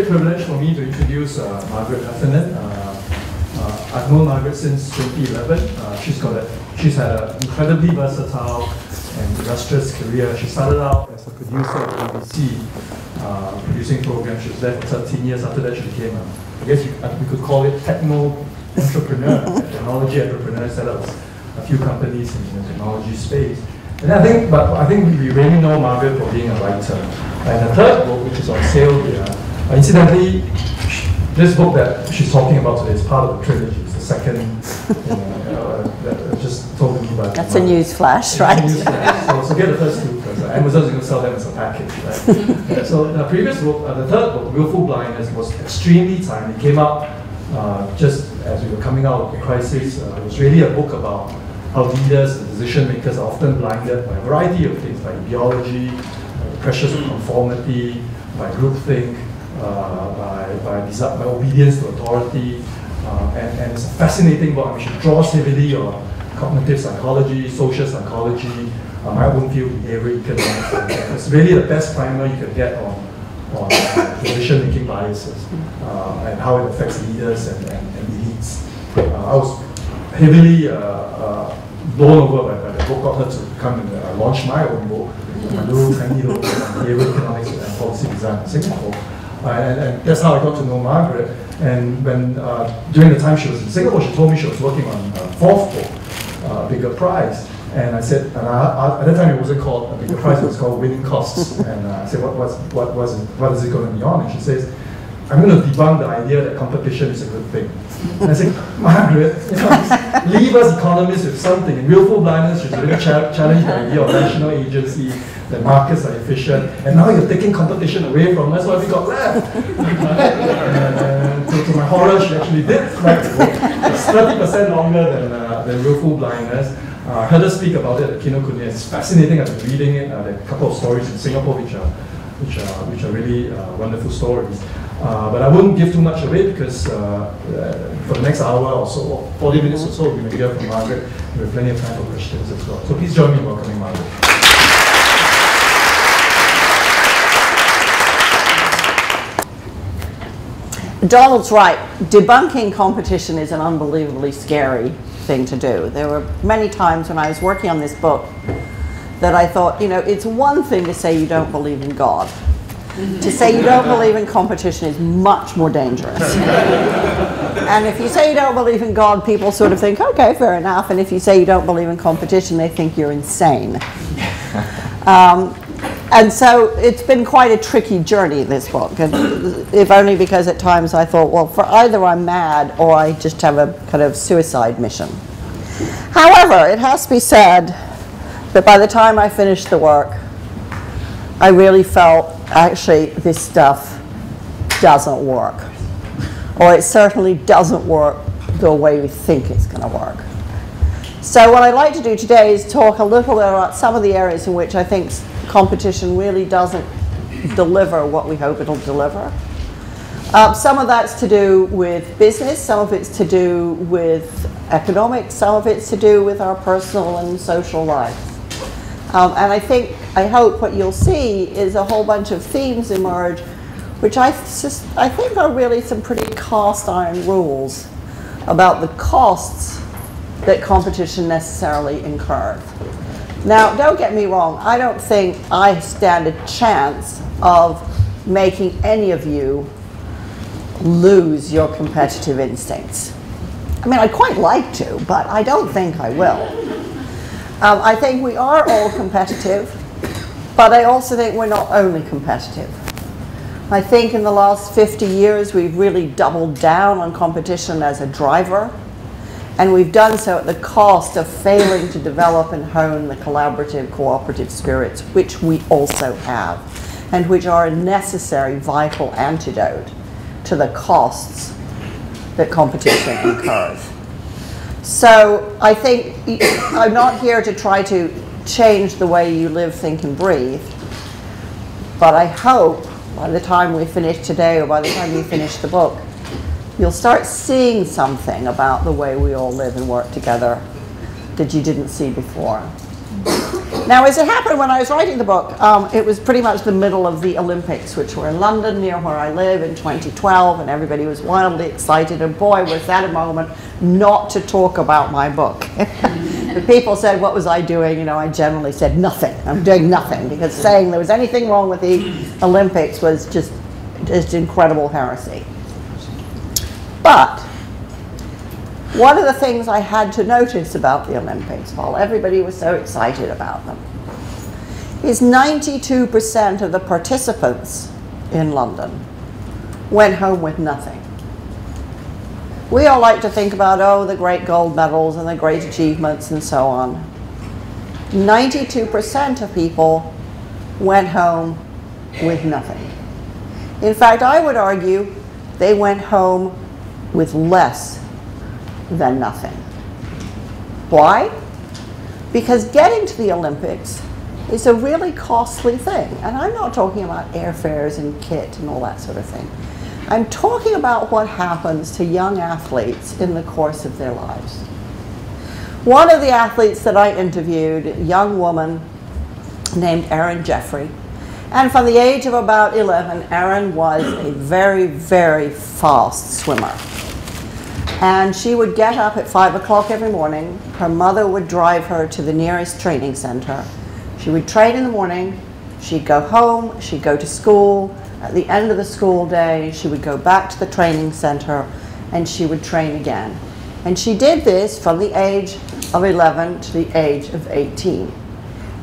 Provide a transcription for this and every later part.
It's a great privilege for me to introduce uh, Margaret Heffernan. Uh, uh, I've known Margaret since 2011. Uh, she's got a, she's had an incredibly versatile and illustrious career. She started out as a producer at BBC, uh, producing programs. She was there for 13 years. After that, she became, a, I guess you, we could call it techno entrepreneur, technology entrepreneur. Set up a few companies in the technology space. And I think, but I think we really know Margaret for being a writer. And the third book, which is on sale here, uh, incidentally, this book that she's talking about today is part of the trilogy. It's the second, you know, uh, that just told me by. That's a news flash, right? News flash. So, so, get the first two because uh, Amazon's going to sell them as a package, right? so the previous book, uh, the third book, Willful Blindness, was extremely timely. It came out uh, just as we were coming out of the crisis. Uh, it was really a book about how leaders and decision makers are often blinded by a variety of things, like ideology, pressures of conformity, by groupthink, uh, by, by, by obedience to authority. Uh, and, and it's a fascinating book. I mean, she draws heavily on cognitive psychology, social psychology, my own field, behavioral economics. it's really the best primer you can get on, on uh, decision-making biases uh, and how it affects leaders and, and, and elites. I was heavily blown over by, by, the book, got her to come and uh, launch my own book, a little tiny little behavioral economics and policy design in Singapore. And, and, that's how I got to know Margaret. And when during the time she was in Singapore, she told me she was working on a fourth book, uh, Bigger Prize. And I said, and I, I, at that time it wasn't called a bigger prize, it was called winning costs. and uh, I said, what, what's, what, was it, what is it going to be on? And she says, I'm going to debunk the idea that competition is a good thing. And I said, Margaret, you know, leave us economists with something. In willful blindness, she's really cha challenged the idea of national agency, that markets are efficient, and now you're taking competition away from us, what have we got left? and, uh, to, to, my horror, she actually did the book. It's 30% longer than, uh, than willful blindness. Uh, I heard her speak about it at Kinokuniya. It's fascinating. I've been reading it. Uh, there are a couple of stories in Singapore which are, which are, which are really uh, wonderful stories. Uh, but I wouldn't give too much away because uh, uh, for the next hour or so, 40 minutes or so, we may hear from Margaret. We have plenty of time for questions as well. So please join me in welcoming Margaret. Donald's right. Debunking competition is an unbelievably scary thing to do. There were many times when I was working on this book that I thought, you know, it's one thing to say you don't believe in God to say you don't believe in competition is much more dangerous. and if you say you don't believe in God, people sort of think, okay, fair enough. And if you say you don't believe in competition, they think you're insane. Um, and so it's been quite a tricky journey, this book, if only because at times I thought, well, for either I'm mad or I just have a kind of suicide mission. However, it has to be said that by the time I finished the work, I really felt actually this stuff doesn't work. Or it certainly doesn't work the way we think it's going to work. So what I'd like to do today is talk a little bit about some of the areas in which I think competition really doesn't deliver what we hope it'll deliver. Um, some of that's to do with business, some of it's to do with economics, some of it's to do with our personal and social life. Um, and I think, I hope what you'll see is a whole bunch of themes emerge, which I, just, I think are really some pretty cast iron rules about the costs that competition necessarily incurs. Now, don't get me wrong, I don't think I stand a chance of making any of you lose your competitive instincts. I mean, I'd quite like to, but I don't think I will. Um, I think we are all competitive, but I also think we're not only competitive. I think in the last 50 years we've really doubled down on competition as a driver, and we've done so at the cost of failing to develop and hone the collaborative, cooperative spirits, which we also have, and which are a necessary, vital antidote to the costs that competition incurs. So I think I'm not here to try to change the way you live, think, and breathe. But I hope by the time we finish today or by the time you finish the book, you'll start seeing something about the way we all live and work together that you didn't see before. Now, as it happened when I was writing the book, um, it was pretty much the middle of the Olympics, which were in London, near where I live, in 2012, and everybody was wildly excited. And boy, was that a moment not to talk about my book. the people said, What was I doing? You know, I generally said, Nothing. I'm doing nothing, because saying there was anything wrong with the Olympics was just, just incredible heresy. But one of the things I had to notice about the Olympics, while everybody was so excited about them, is 92% of the participants in London went home with nothing. We all like to think about, oh, the great gold medals and the great achievements and so on. 92% of people went home with nothing. In fact, I would argue they went home with less than nothing. Why? Because getting to the Olympics is a really costly thing. And I'm not talking about airfares and kit and all that sort of thing. I'm talking about what happens to young athletes in the course of their lives. One of the athletes that I interviewed, a young woman named Erin Jeffrey, and from the age of about 11, Erin was a very, very fast swimmer. And she would get up at 5 o'clock every morning. Her mother would drive her to the nearest training center. She would train in the morning. She'd go home. She'd go to school. At the end of the school day, she would go back to the training center and she would train again. And she did this from the age of 11 to the age of 18.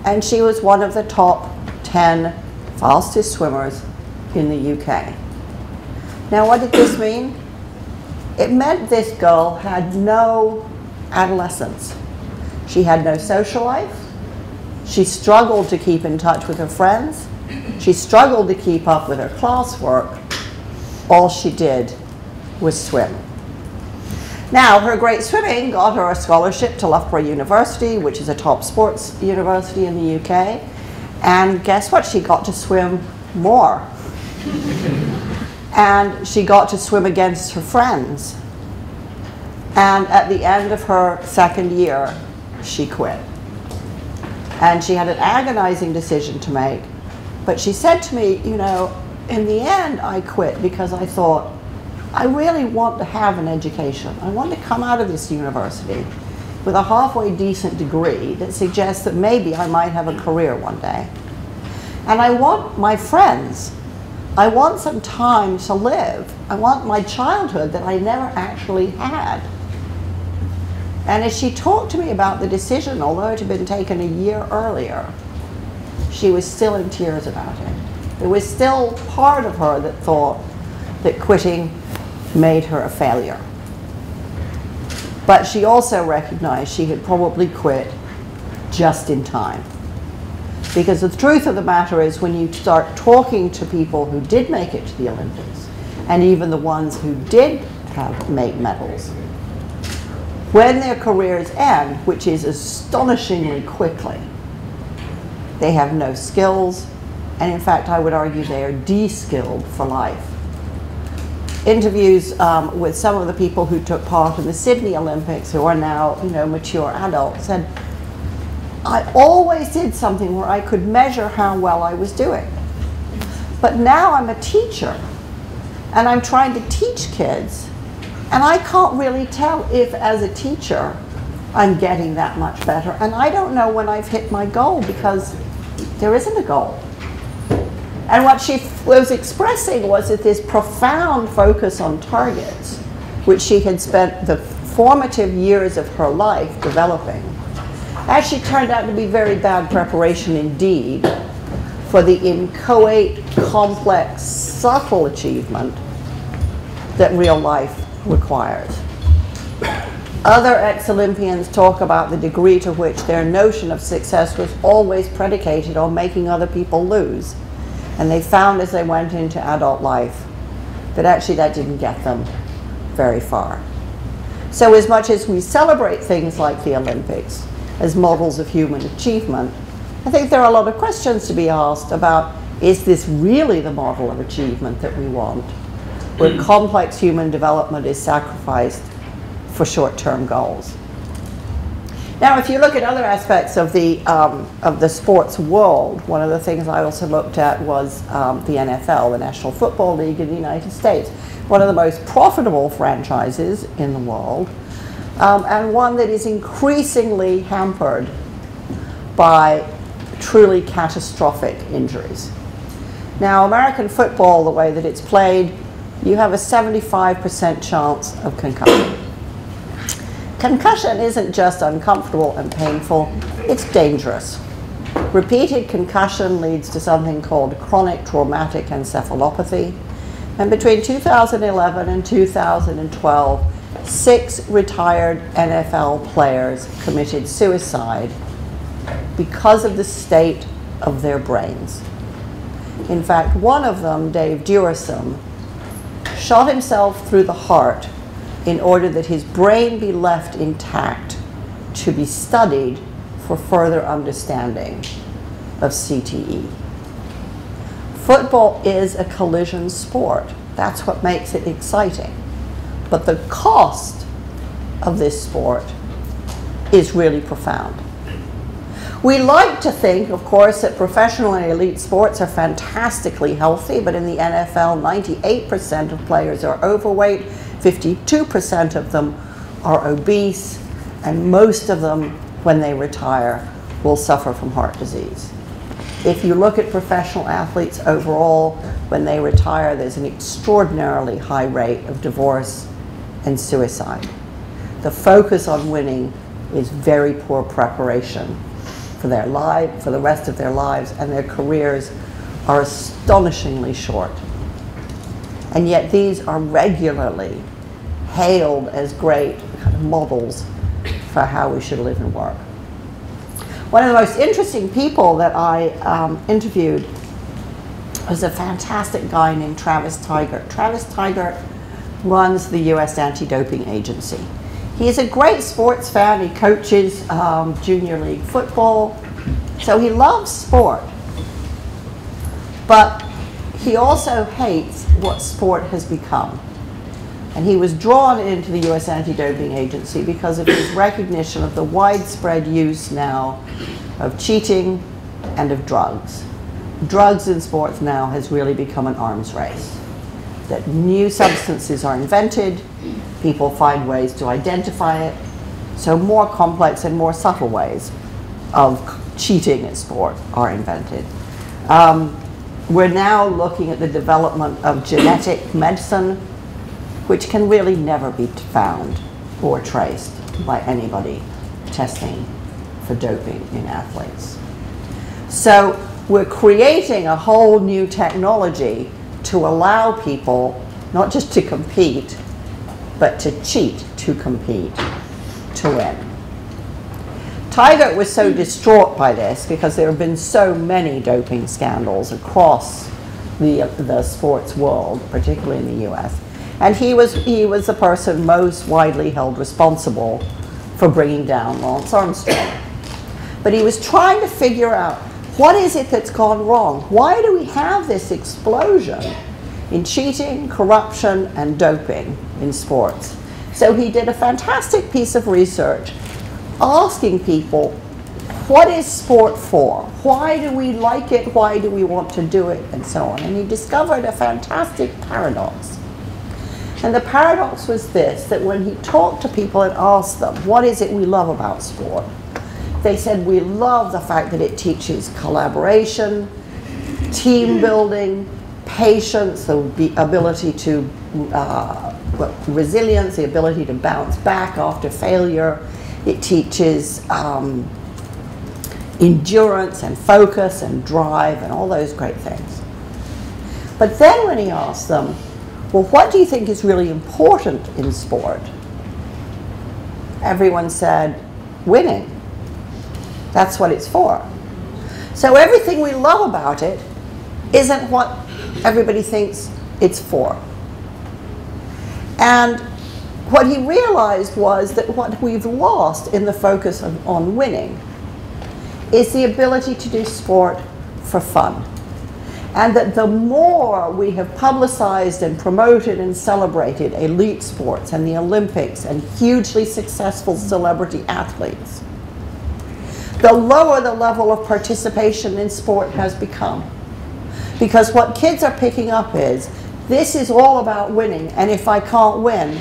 And she was one of the top 10 fastest swimmers in the UK. Now, what did this mean? It meant this girl had no adolescence. She had no social life. She struggled to keep in touch with her friends. She struggled to keep up with her classwork. All she did was swim. Now, her great swimming got her a scholarship to Loughborough University, which is a top sports university in the UK. And guess what? She got to swim more and she got to swim against her friends. And at the end of her second year, she quit. And she had an agonizing decision to make. But she said to me, you know, in the end, I quit because I thought, I really want to have an education. I want to come out of this university with a halfway decent degree that suggests that maybe I might have a career one day. And I want my friends I want some time to live. I want my childhood that I never actually had. And as she talked to me about the decision, although it had been taken a year earlier, she was still in tears about it. There was still part of her that thought that quitting made her a failure. But she also recognized she had probably quit just in time. Because the truth of the matter is, when you start talking to people who did make it to the Olympics, and even the ones who did have make medals, when their careers end, which is astonishingly quickly, they have no skills, and in fact, I would argue they are de-skilled for life. Interviews um, with some of the people who took part in the Sydney Olympics, who are now, you know, mature adults, and I always did something where I could measure how well I was doing. But now I'm a teacher and I'm trying to teach kids and I can't really tell if as a teacher I'm getting that much better. And I don't know when I've hit my goal because there isn't a goal. And what she was expressing was that this profound focus on targets, which she had spent the formative years of her life developing, actually turned out to be very bad preparation indeed for the inchoate, complex, subtle achievement that real life requires. Other ex-Olympians talk about the degree to which their notion of success was always predicated on making other people lose. And they found as they went into adult life that actually that didn't get them very far. So as much as we celebrate things like the Olympics, as models of human achievement, I think there are a lot of questions to be asked about is this really the model of achievement that we want, where complex human development is sacrificed for short term goals? Now, if you look at other aspects of the, um, of the sports world, one of the things I also looked at was um, the NFL, the National Football League in the United States, one of the most profitable franchises in the world, um, and one that is increasingly hampered by truly catastrophic injuries. Now, American football, the way that it's played, you have a 75% chance of concussion. Concussion isn't just uncomfortable and painful, it's dangerous. Repeated concussion leads to something called chronic traumatic encephalopathy. And between 2011 and 2012, six retired NFL players committed suicide because of the state of their brains. In fact, one of them, Dave Duerson, shot himself through the heart in order that his brain be left intact to be studied for further understanding of CTE. Football is a collision sport. That's what makes it exciting. But the cost of this sport is really profound. We like to think, of course, that professional and elite sports are fantastically healthy, but in the NFL, 98% of players are overweight, 52% of them are obese, and most of them, when they retire, will suffer from heart disease. If you look at professional athletes overall, when they retire, there's an extraordinarily high rate of divorce and suicide. The focus on winning is very poor preparation for their life, for the rest of their lives, and their careers are astonishingly short. And yet these are regularly hailed as great kind of models for how we should live and work. One of the most interesting people that I um, interviewed was a fantastic guy named Travis Tygart. Travis Tygart runs the U.S. Anti-Doping Agency. He is a great sports fan. He coaches um, junior league football. So he loves sport. But he also hates what sport has become. And he was drawn into the U.S. Anti-Doping Agency because of his recognition of the widespread use now of cheating and of drugs. Drugs in sports now has really become an arms race. That new substances are invented, people find ways to identify it, so more complex and more subtle ways of cheating in sport are invented. Um, we're now looking at the development of genetic medicine which can really never be found or traced by anybody testing for doping in athletes. So we're creating a whole new technology to allow people not just to compete, but to cheat to compete, to win. Tygart was so distraught by this because there have been so many doping scandals across the, the sports world, particularly in the US, and he was, he was the person most widely held responsible for bringing down Lance Armstrong. But he was trying to figure out what is it that's gone wrong? Why do we have this explosion in cheating, corruption, and doping in sports? So he did a fantastic piece of research asking people, what is sport for? Why do we like it? Why do we want to do it? And so on. And he discovered a fantastic paradox and the paradox was this, that when he talked to people and asked them, what is it we love about sport? They said, we love the fact that it teaches collaboration, team building, patience, the ability to, uh, resilience, the ability to bounce back after failure. It teaches um, endurance and focus and drive and all those great things. But then when he asked them, well, what do you think is really important in sport? Everyone said, winning. That's what it's for. So everything we love about it isn't what everybody thinks it's for. And what he realized was that what we've lost in the focus of, on winning is the ability to do sport for fun and that the more we have publicized and promoted and celebrated elite sports and the Olympics and hugely successful celebrity athletes, the lower the level of participation in sport has become. Because what kids are picking up is this is all about winning, and if I can't win,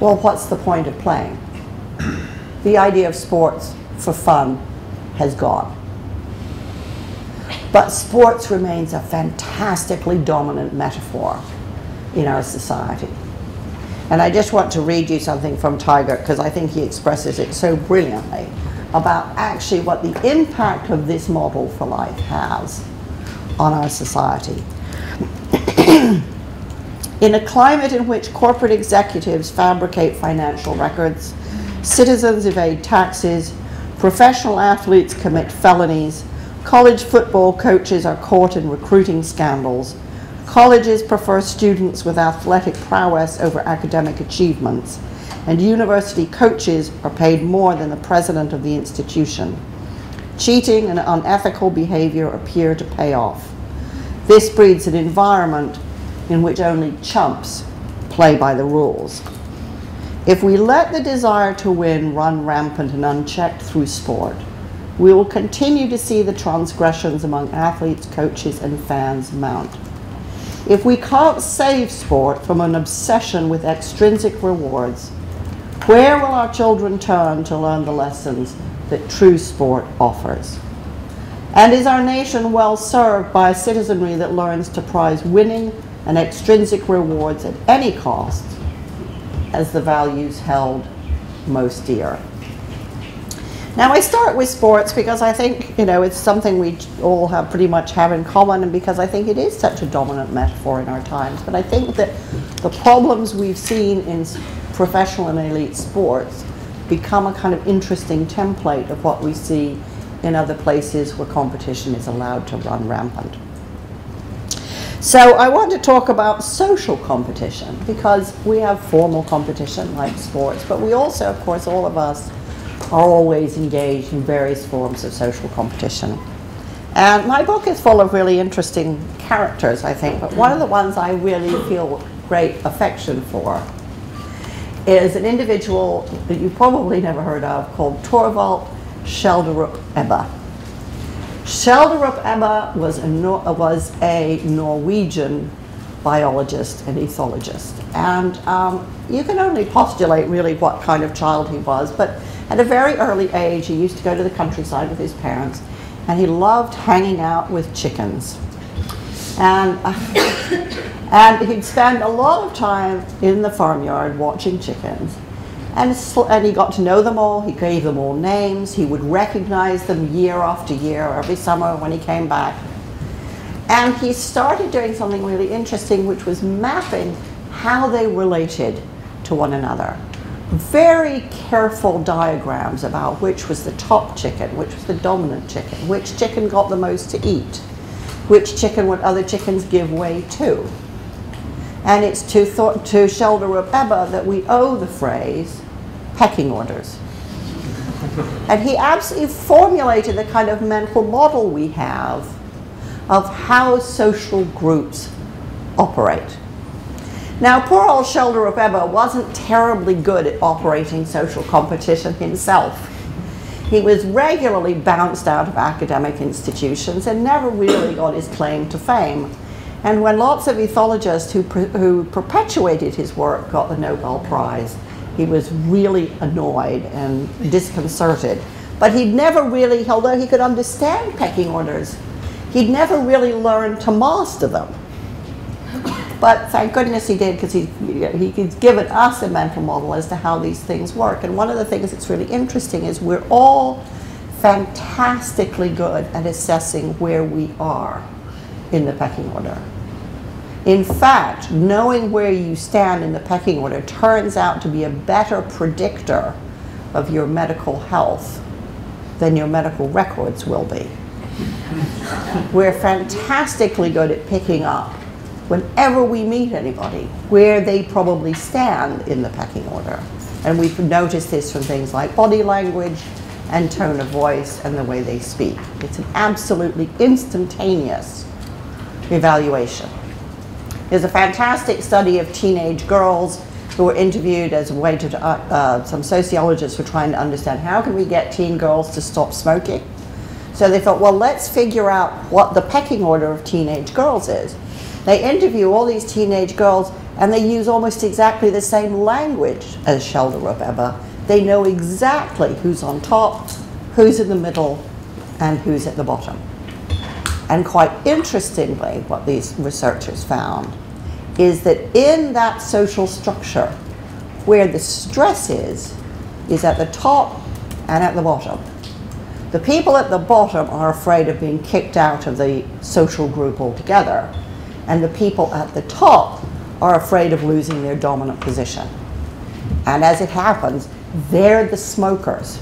well, what's the point of playing? The idea of sports for fun has gone. But sports remains a fantastically dominant metaphor in our society. And I just want to read you something from Tygart because I think he expresses it so brilliantly about actually what the impact of this model for life has on our society. in a climate in which corporate executives fabricate financial records, citizens evade taxes, professional athletes commit felonies, college football coaches are caught in recruiting scandals, colleges prefer students with athletic prowess over academic achievements, and university coaches are paid more than the president of the institution. Cheating and unethical behavior appear to pay off. This breeds an environment in which only chumps play by the rules. If we let the desire to win run rampant and unchecked through sport, we will continue to see the transgressions among athletes, coaches, and fans mount. If we can't save sport from an obsession with extrinsic rewards, where will our children turn to learn the lessons that true sport offers? And is our nation well served by a citizenry that learns to prize winning and extrinsic rewards at any cost as the values held most dear? Now I start with sports because I think, you know, it's something we all have pretty much have in common and because I think it is such a dominant metaphor in our times. But I think that the problems we've seen in professional and elite sports become a kind of interesting template of what we see in other places where competition is allowed to run rampant. So I want to talk about social competition because we have formal competition like sports, but we also, of course, all of us are always engaged in various forms of social competition. And my book is full of really interesting characters, I think, but one of the ones I really feel great affection for is an individual that you probably never heard of called Torvald Schjelderup Ebbe. Schjelderup Ebbe was a, was a Norwegian biologist and ethologist. And um, you can only postulate really what kind of child he was, but at a very early age, he used to go to the countryside with his parents, and he loved hanging out with chickens. And, uh, and he'd spend a lot of time in the farmyard watching chickens. And, and he got to know them all, he gave them all names, he would recognize them year after year, every summer when he came back. And he started doing something really interesting, which was mapping how they related to one another very careful diagrams about which was the top chicken, which was the dominant chicken, which chicken got the most to eat, which chicken would other chickens give way to. And it's to, to Ebbe that we owe the phrase pecking orders. and he absolutely formulated the kind of mental model we have of how social groups operate. Now, poor old Schjelderup Ebbe wasn't terribly good at operating social competition himself. He was regularly bounced out of academic institutions and never really got his claim to fame. And when lots of ethologists who, who perpetuated his work got the Nobel Prize, he was really annoyed and disconcerted. But he'd never really, although he could understand pecking orders, he'd never really learned to master them. But thank goodness he did because he, he's given us a mental model as to how these things work. And one of the things that's really interesting is we're all fantastically good at assessing where we are in the pecking order. In fact, knowing where you stand in the pecking order turns out to be a better predictor of your medical health than your medical records will be. We're fantastically good at picking up whenever we meet anybody where they probably stand in the pecking order. And we've noticed this from things like body language and tone of voice and the way they speak. It's an absolutely instantaneous evaluation. There's a fantastic study of teenage girls who were interviewed as a way to, uh, uh, some sociologists were trying to understand how can we get teen girls to stop smoking. So they thought, well, let's figure out what the pecking order of teenage girls is. They interview all these teenage girls and they use almost exactly the same language as Schjelderup Ebbe. They know exactly who's on top, who's in the middle, and who's at the bottom. And quite interestingly, what these researchers found is that in that social structure, where the stress is, is at the top and at the bottom. The people at the bottom are afraid of being kicked out of the social group altogether, and the people at the top are afraid of losing their dominant position. And as it happens, they're the smokers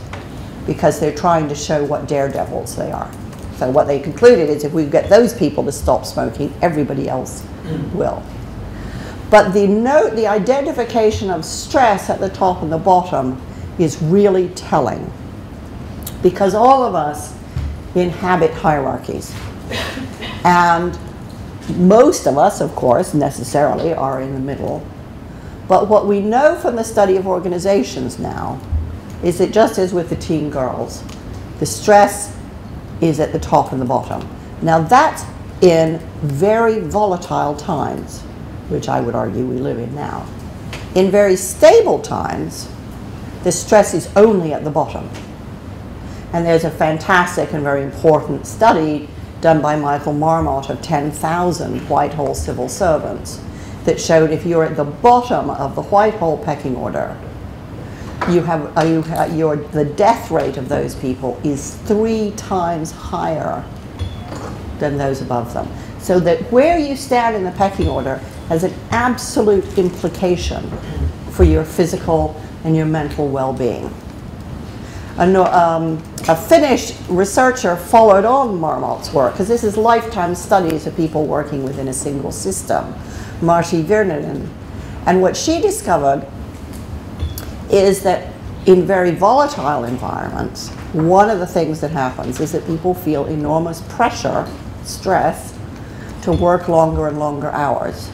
because they're trying to show what daredevils they are. So what they concluded is if we get those people to stop smoking, everybody else will. But the note, the identification of stress at the top and the bottom is really telling because all of us inhabit hierarchies. And most of us, of course, necessarily are in the middle. But what we know from the study of organizations now is that just as with the teen girls, the stress is at the top and the bottom. Now that's in very volatile times which I would argue we live in now. In very stable times, the stress is only at the bottom. And there's a fantastic and very important study done by Michael Marmot of 10,000 Whitehall civil servants that showed if you're at the bottom of the Whitehall pecking order, you have, uh, you your, the death rate of those people is three times higher than those above them. So that where you stand in the pecking order has an absolute implication for your physical and your mental well-being. A, um, a, Finnish researcher followed on Marmot's work, because this is lifetime studies of people working within a single system, Martti Virtanen. And what she discovered is that in very volatile environments, one of the things that happens is that people feel enormous pressure, stress, to work longer and longer hours.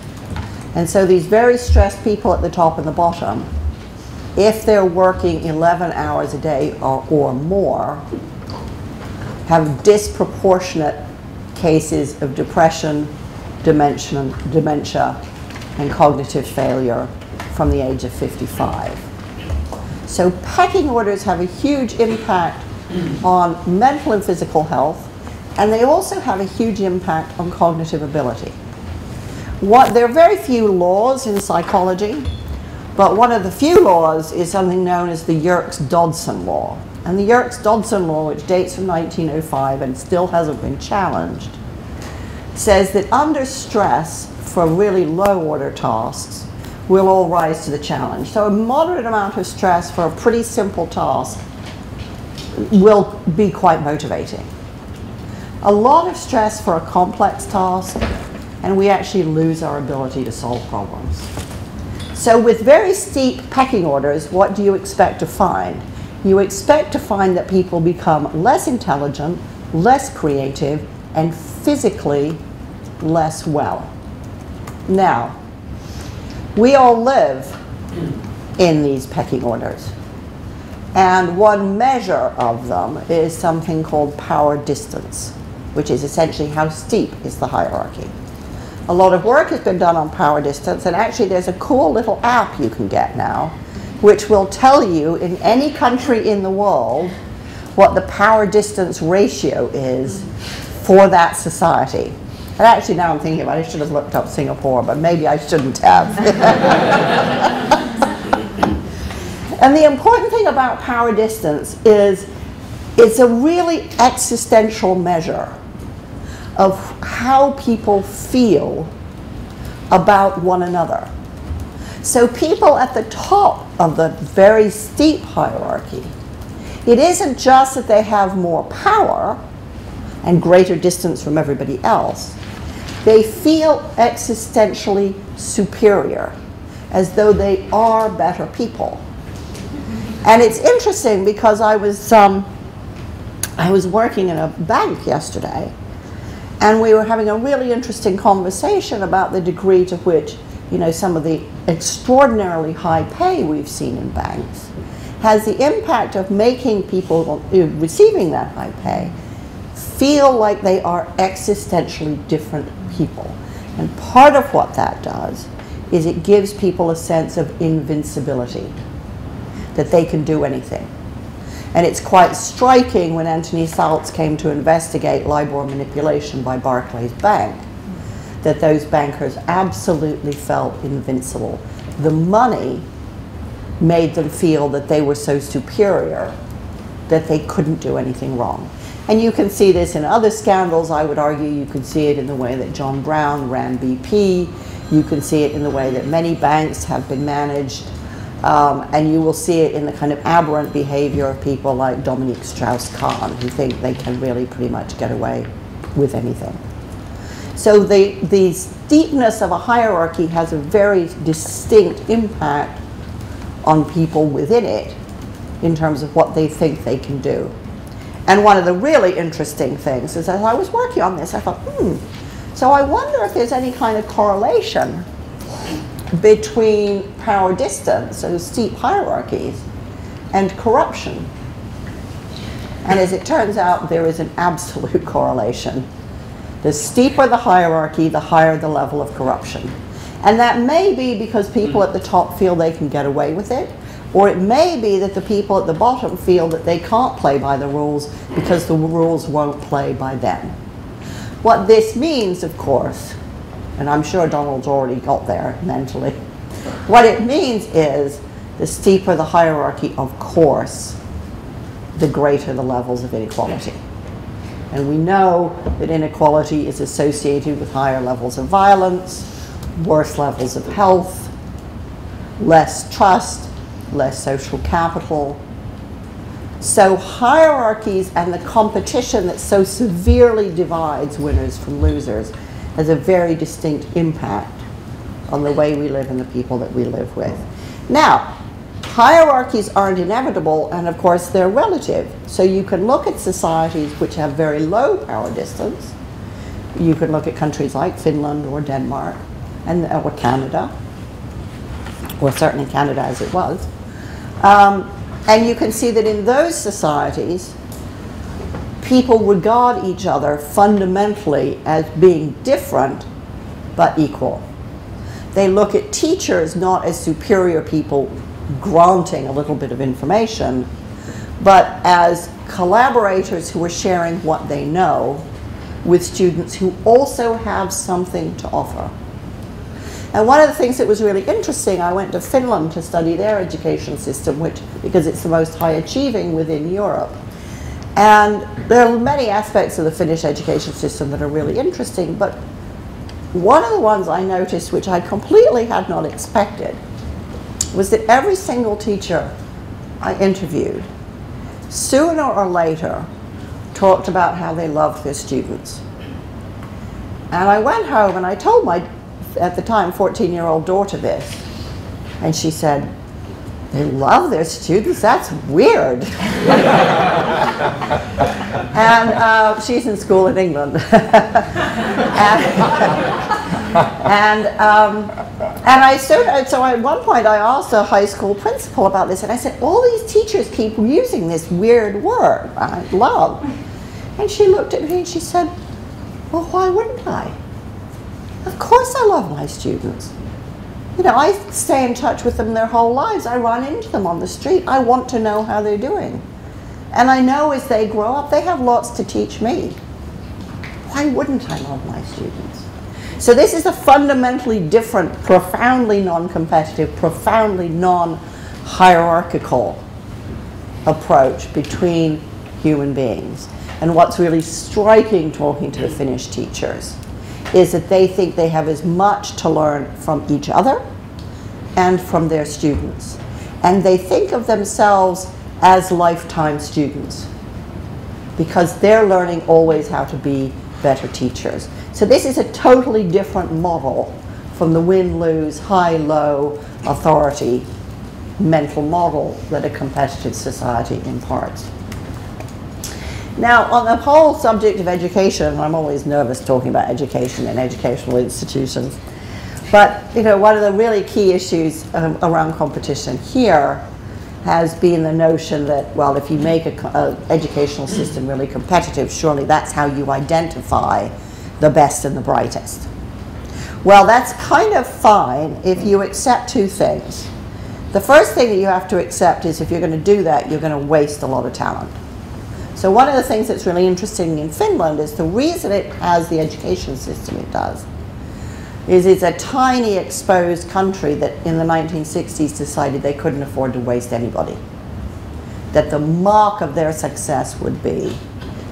And so these very stressed people at the top and the bottom, if they're working 11 hours a day or, or more, have disproportionate cases of depression, dementia, dementia, and cognitive failure from the age of 55. So pecking orders have a huge impact on mental and physical health, and they also have a huge impact on cognitive ability. What, there are very few laws in psychology, but one of the few laws is something known as the Yerkes-Dodson law. And the Yerkes-Dodson law, which dates from 1905 and still hasn't been challenged, says that under stress for really low order tasks, we'll all rise to the challenge. So a moderate amount of stress for a pretty simple task will be quite motivating. A lot of stress for a complex task and we actually lose our ability to solve problems. So with very steep pecking orders, what do you expect to find? You expect to find that people become less intelligent, less creative, and physically less well. Now, we all live in these pecking orders. And one measure of them is something called power distance, which is essentially how steep is the hierarchy a lot of work has been done on power distance, and actually there's a cool little app you can get now, which will tell you in any country in the world what the power distance ratio is for that society. And actually now I'm thinking about it, I should have looked up Singapore, but maybe I shouldn't have. and the important thing about power distance is it's a really existential measure of how people feel about one another. So people at the top of the very steep hierarchy, it isn't just that they have more power and greater distance from everybody else. They feel existentially superior, as though they are better people. And it's interesting because I was, um, I was working in a bank yesterday, and we were having a really interesting conversation about the degree to which you know, some of the extraordinarily high pay we've seen in banks has the impact of making people receiving that high pay feel like they are existentially different people. And part of what that does is it gives people a sense of invincibility, that they can do anything. And it's quite striking when Anthony Salz came to investigate LIBOR manipulation by Barclays Bank that those bankers absolutely felt invincible. The money made them feel that they were so superior that they couldn't do anything wrong. And you can see this in other scandals. I would argue you can see it in the way that John Browne ran BP. You can see it in the way that many banks have been managed. Um, and you will see it in the kind of aberrant behavior of people like Dominique Strauss-Kahn, who think they can really pretty much get away with anything. So the, the steepness of a hierarchy has a very distinct impact on people within it in terms of what they think they can do. And one of the really interesting things is as I was working on this, I thought, hmm, so I wonder if there's any kind of correlation between power distance, so steep hierarchies, and corruption. And as it turns out, there is an absolute correlation. The steeper the hierarchy, the higher the level of corruption. And that may be because people at the top feel they can get away with it, or it may be that the people at the bottom feel that they can't play by the rules because the rules won't play by them. What this means, of course, and I'm sure Donald's already got there mentally, what it means is the steeper the hierarchy, of course, the greater the levels of inequality. And we know that inequality is associated with higher levels of violence, worse levels of health, less trust, less social capital. So hierarchies and the competition that so severely divides winners from losers has a very distinct impact on the way we live and the people that we live with. Now, hierarchies aren't inevitable, and of course they're relative. So you can look at societies which have very low power distance. You can look at countries like Finland or Denmark, and or Canada, or certainly Canada as it was, um, and you can see that in those societies, people regard each other fundamentally as being different but equal. They look at teachers not as superior people granting a little bit of information, but as collaborators who are sharing what they know with students who also have something to offer. And one of the things that was really interesting, I went to Finland to study their education system, which because it's the most high achieving within Europe. And there are many aspects of the Finnish education system that are really interesting, but one of the ones I noticed, which I completely had not expected, was that every single teacher I interviewed, sooner or later, talked about how they loved their students. And I went home and I told my at the time, 14 year old daughter this. And she said, they love their students? That's weird. and uh, she's in school in England. and, and, um, and I started, so at one point I asked a high school principal about this, and I said, all these teachers keep using this weird word, right? love. And she looked at me and she said, well, why wouldn't I? Of course I love my students. You know, I stay in touch with them their whole lives. I run into them on the street. I want to know how they're doing. And I know as they grow up, they have lots to teach me. Why wouldn't I love my students? So this is a fundamentally different, profoundly non-competitive, profoundly non-hierarchical approach between human beings. And what's really striking talking to the Finnish teachers is that they think they have as much to learn from each other and from their students. And they think of themselves as lifetime students because they're learning always how to be better teachers. So this is a totally different model from the win-lose, high-low authority mental model that a competitive society imparts. Now, on the whole subject of education, I'm always nervous talking about education and educational institutions. But you know, one of the really key issues um, around competition here has been the notion that well, if you make an educational system really competitive, surely that's how you identify the best and the brightest. Well, that's kind of fine if you accept two things. The first thing that you have to accept is if you're going to do that, you're going to waste a lot of talent. So one of the things that's really interesting in Finland is the reason it has the education system it does is it's a tiny exposed country that in the 1960s decided they couldn't afford to waste anybody. That the mark of their success would be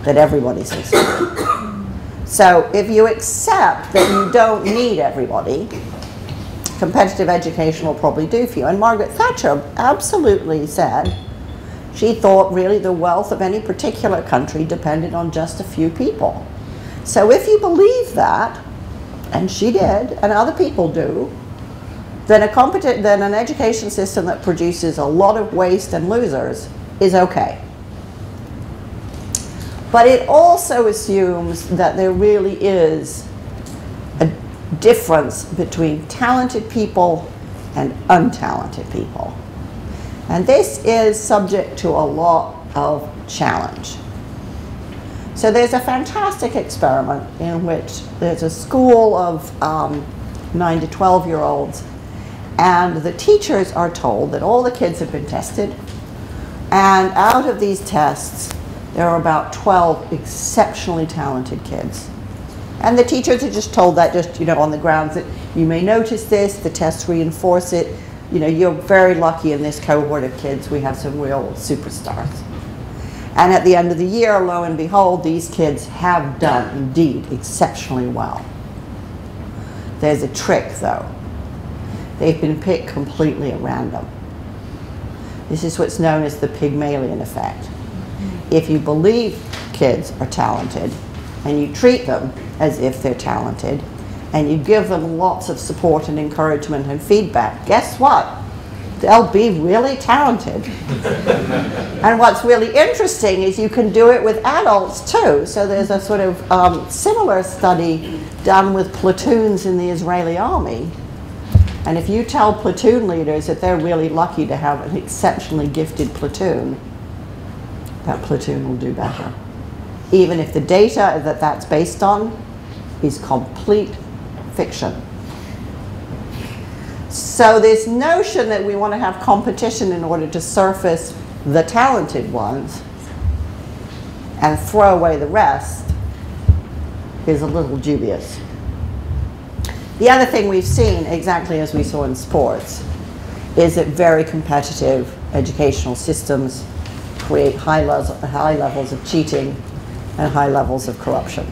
that everybody succeeded. so if you accept that you don't need everybody, competitive education will probably do for you. And Margaret Thatcher absolutely said she thought really the wealth of any particular country depended on just a few people. So if you believe that, and she did, and other people do, then a competent, then an education system that produces a lot of waste and losers is okay. But it also assumes that there really is a difference between talented people and untalented people. And this is subject to a lot of challenge. So there's a fantastic experiment in which there's a school of um, 9 to 12 year olds and the teachers are told that all the kids have been tested and out of these tests there are about 12 exceptionally talented kids. And the teachers are just told that just, you know, on the grounds that you may notice this, the tests reinforce it. You know, you're very lucky in this cohort of kids. We have some real superstars. And at the end of the year, lo and behold, these kids have done indeed exceptionally well. There's a trick though. They've been picked completely at random. This is what's known as the Pygmalion effect. If you believe kids are talented and you treat them as if they're talented and you give them lots of support and encouragement and feedback, guess what? they'll be really talented. and what's really interesting is you can do it with adults too. So there's a sort of um, similar study done with platoons in the Israeli army. And if you tell platoon leaders that they're really lucky to have an exceptionally gifted platoon, that platoon will do better. Even if the data that that's based on is complete fiction. So this notion that we want to have competition in order to surface the talented ones and throw away the rest is a little dubious. The other thing we've seen, exactly as we saw in sports, is that very competitive educational systems create high, high levels of cheating and high levels of corruption.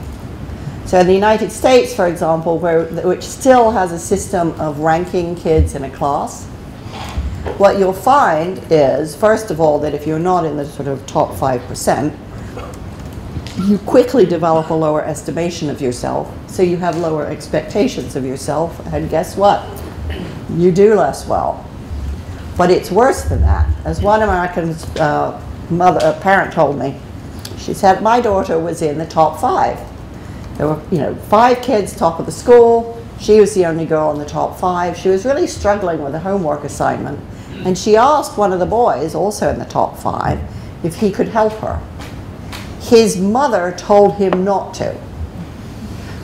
So in the United States, for example, where, which still has a system of ranking kids in a class, what you'll find is, first of all, that if you're not in the sort of top 5%, you quickly develop a lower estimation of yourself, so you have lower expectations of yourself, and guess what? You do less well. But it's worse than that. As one American uh, mother, uh, parent told me, she said, my daughter was in the top five there were, you know, five kids top of the school. She was the only girl in the top five. She was really struggling with a homework assignment. And she asked one of the boys, also in the top five, if he could help her. His mother told him not to.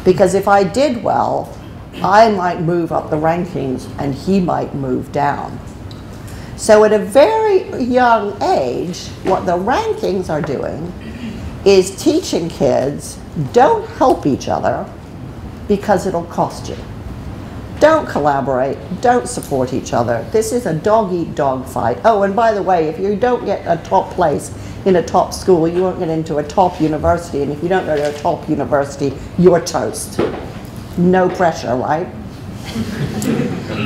Because if I did well, I might move up the rankings and he might move down. So at a very young age, what the rankings are doing is teaching kids don't help each other because it'll cost you. Don't collaborate. Don't support each other. This is a dog eat dog fight. Oh, and by the way, if you don't get a top place in a top school, you won't get into a top university. And if you don't go to a top university, you're toast. No pressure, right?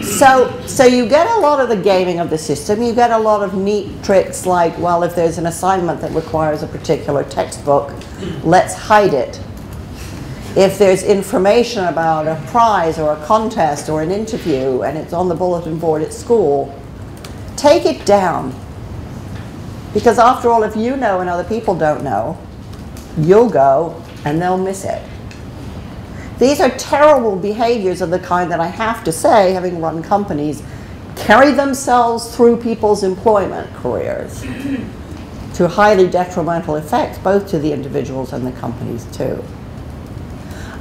So, so you get a lot of the gaming of the system. You get a lot of neat tricks like, well, if there's an assignment that requires a particular textbook, let's hide it. If there's information about a prize or a contest or an interview and it's on the bulletin board at school, take it down. Because after all, if you know and other people don't know, you'll go and they'll miss it. These are terrible behaviors of the kind that I have to say, having run companies, carry themselves through people's employment careers to highly detrimental effects, both to the individuals and the companies too.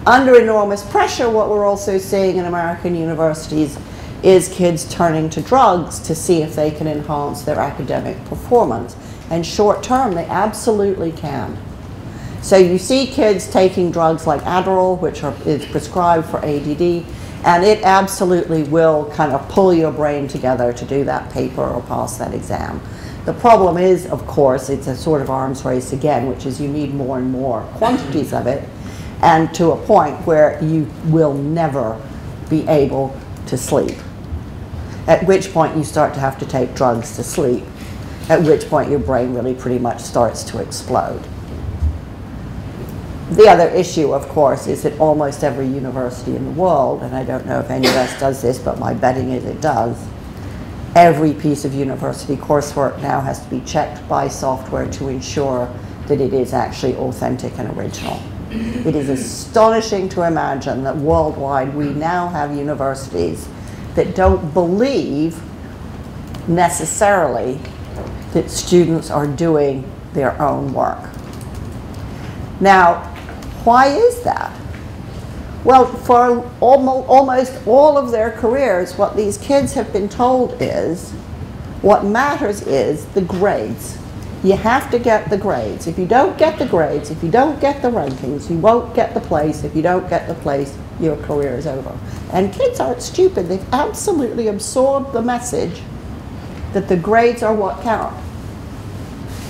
Under enormous pressure, what we're also seeing in American universities is kids turning to drugs to see if they can enhance their academic performance. And short term, they absolutely can. So you see kids taking drugs like Adderall, which are, is prescribed for ADD, and it absolutely will kind of pull your brain together to do that paper or pass that exam. The problem is, of course, it's a sort of arms race again, which is you need more and more quantities of it, and to a point where you will never be able to sleep. At which point you start to have to take drugs to sleep, at which point your brain really pretty much starts to explode. The other issue, of course, is that almost every university in the world, and I don't know if any NUS does this, but my betting is it does, every piece of university coursework now has to be checked by software to ensure that it is actually authentic and original. It is astonishing to imagine that worldwide we now have universities that don't believe necessarily that students are doing their own work. Now, why is that? Well, for almost all of their careers, what these kids have been told is what matters is the grades. You have to get the grades. If you don't get the grades, if you don't get the rankings, you won't get the place. If you don't get the place, your career is over. And kids aren't stupid. They've absolutely absorbed the message that the grades are what count.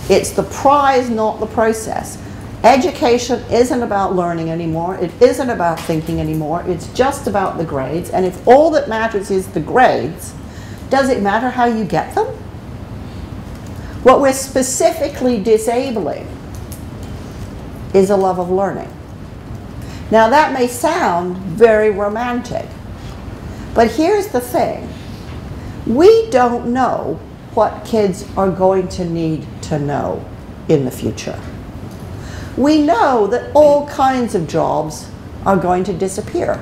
It's the prize, not the process. Education isn't about learning anymore. It isn't about thinking anymore. It's just about the grades. And if all that matters is the grades, does it matter how you get them? What we're specifically disabling is a love of learning. Now that may sound very romantic, but here's the thing. We don't know what kids are going to need to know in the future we know that all kinds of jobs are going to disappear.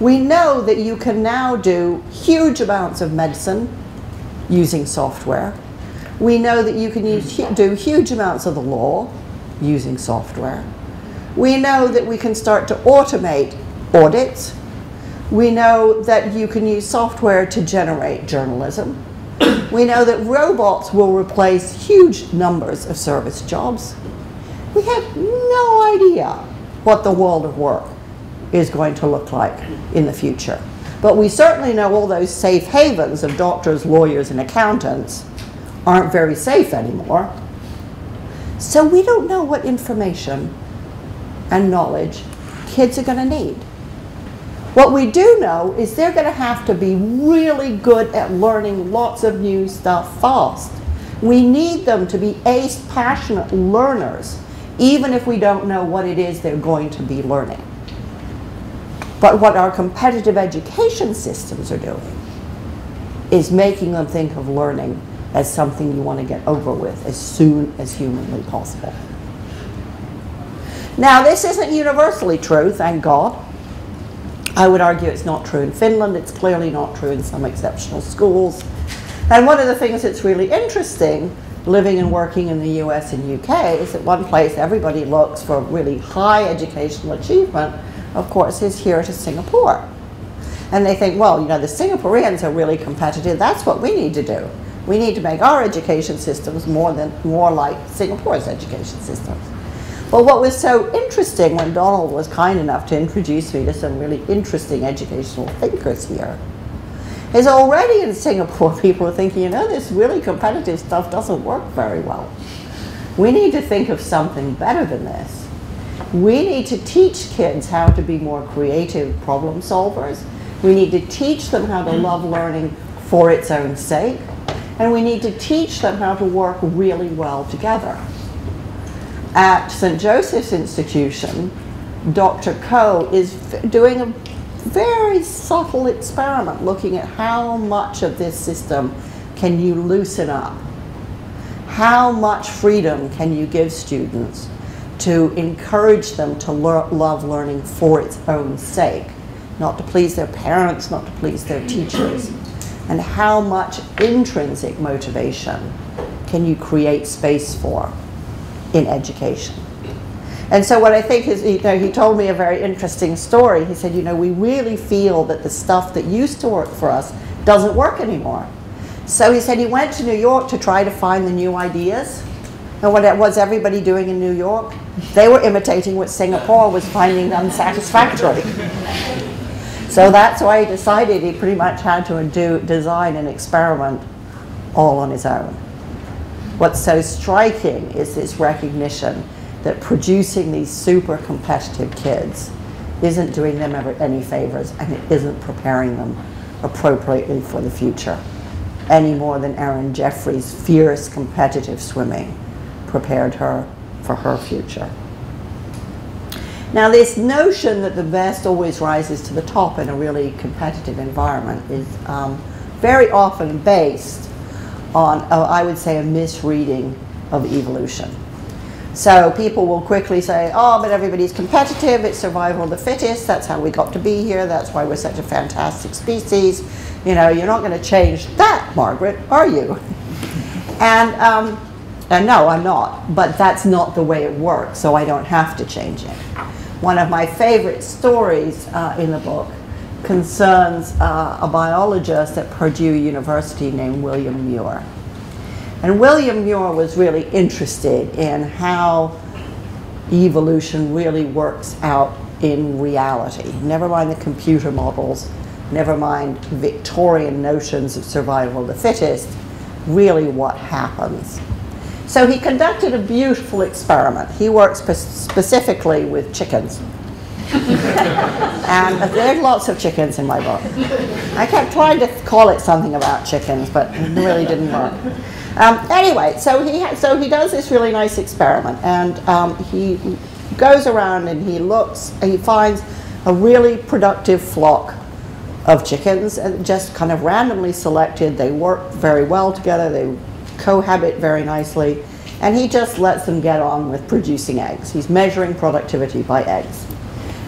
We know that you can now do huge amounts of medicine using software. We know that you can use, do huge amounts of the law using software. We know that we can start to automate audits. We know that you can use software to generate journalism. We know that robots will replace huge numbers of service jobs have no idea what the world of work is going to look like in the future. But we certainly know all those safe havens of doctors, lawyers, and accountants aren't very safe anymore. So we don't know what information and knowledge kids are going to need. What we do know is they're going to have to be really good at learning lots of new stuff fast. We need them to be ace passionate learners even if we don't know what it is they're going to be learning. But what our competitive education systems are doing is making them think of learning as something you want to get over with as soon as humanly possible. Now, this isn't universally true, thank God. I would argue it's not true in Finland, it's clearly not true in some exceptional schools. And one of the things that's really interesting living and working in the US and UK is that one place everybody looks for really high educational achievement, of course, is here to Singapore. And they think, well, you know, the Singaporeans are really competitive. That's what we need to do. We need to make our education systems more than more like Singapore's education systems. But what was so interesting when Donald was kind enough to introduce me to some really interesting educational thinkers here is already in Singapore, people are thinking, you know, this really competitive stuff doesn't work very well. We need to think of something better than this. We need to teach kids how to be more creative problem solvers. We need to teach them how to mm. love learning for its own sake. And we need to teach them how to work really well together. At St. Joseph's Institution, Dr. Koh is doing a very subtle experiment looking at how much of this system can you loosen up? How much freedom can you give students to encourage them to love learning for its own sake, not to please their parents, not to please their teachers, and how much intrinsic motivation can you create space for in education. And so what I think is, you know, he told me a very interesting story. He said, you know, we really feel that the stuff that used to work for us doesn't work anymore. So he said he went to New York to try to find the new ideas. And what was everybody doing in New York? They were imitating what Singapore was finding unsatisfactory. so that's why he decided he pretty much had to do, design an experiment all on his own. What's so striking is this recognition that producing these super competitive kids isn't doing them any favors and it isn't preparing them appropriately for the future any more than Erin Jeffrey's fierce competitive swimming prepared her for her future. Now this notion that the best always rises to the top in a really competitive environment is um, very often based on, uh, I would say, a misreading of evolution. So people will quickly say, oh, but everybody's competitive, it's survival of the fittest, that's how we got to be here, that's why we're such a fantastic species. You know, you're not going to change that, Margaret, are you? and, um, and no, I'm not, but that's not the way it works, so I don't have to change it. One of my favorite stories uh, in the book concerns uh, a biologist at Purdue University named William Muir. And William Muir was really interested in how evolution really works out in reality. Never mind the computer models, never mind Victorian notions of survival of the fittest, really what happens. So he conducted a beautiful experiment. He works spe specifically with chickens. and there's lots of chickens in my book. I kept trying to call it something about chickens, but it really didn't work. Um, anyway, so he, so he does this really nice experiment, and um, he goes around and he looks, and he finds a really productive flock of chickens, and just kind of randomly selected. They work very well together. They cohabit very nicely, and he just lets them get on with producing eggs. He's measuring productivity by eggs.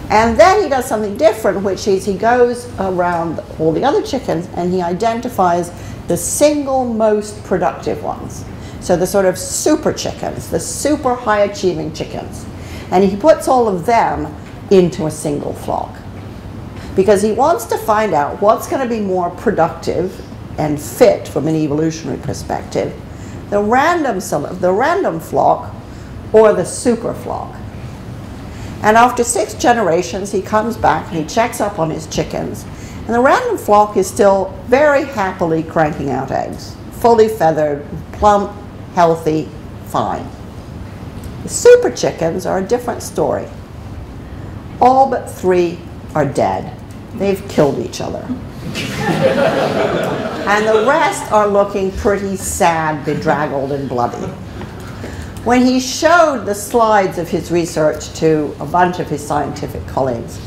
And then he does something different, which is he goes around all the other chickens and he identifies the single most productive ones. So the sort of super chickens, the super high achieving chickens. And he puts all of them into a single flock. Because he wants to find out what's going to be more productive and fit from an evolutionary perspective, the random, the random flock or the super flock. And after six generations, he comes back and he checks up on his chickens and the random flock is still very happily cranking out eggs, fully feathered, plump, healthy, fine. The super chickens are a different story. All but three are dead. They've killed each other. and the rest are looking pretty sad, bedraggled, and bloody. When he showed the slides of his research to a bunch of his scientific colleagues,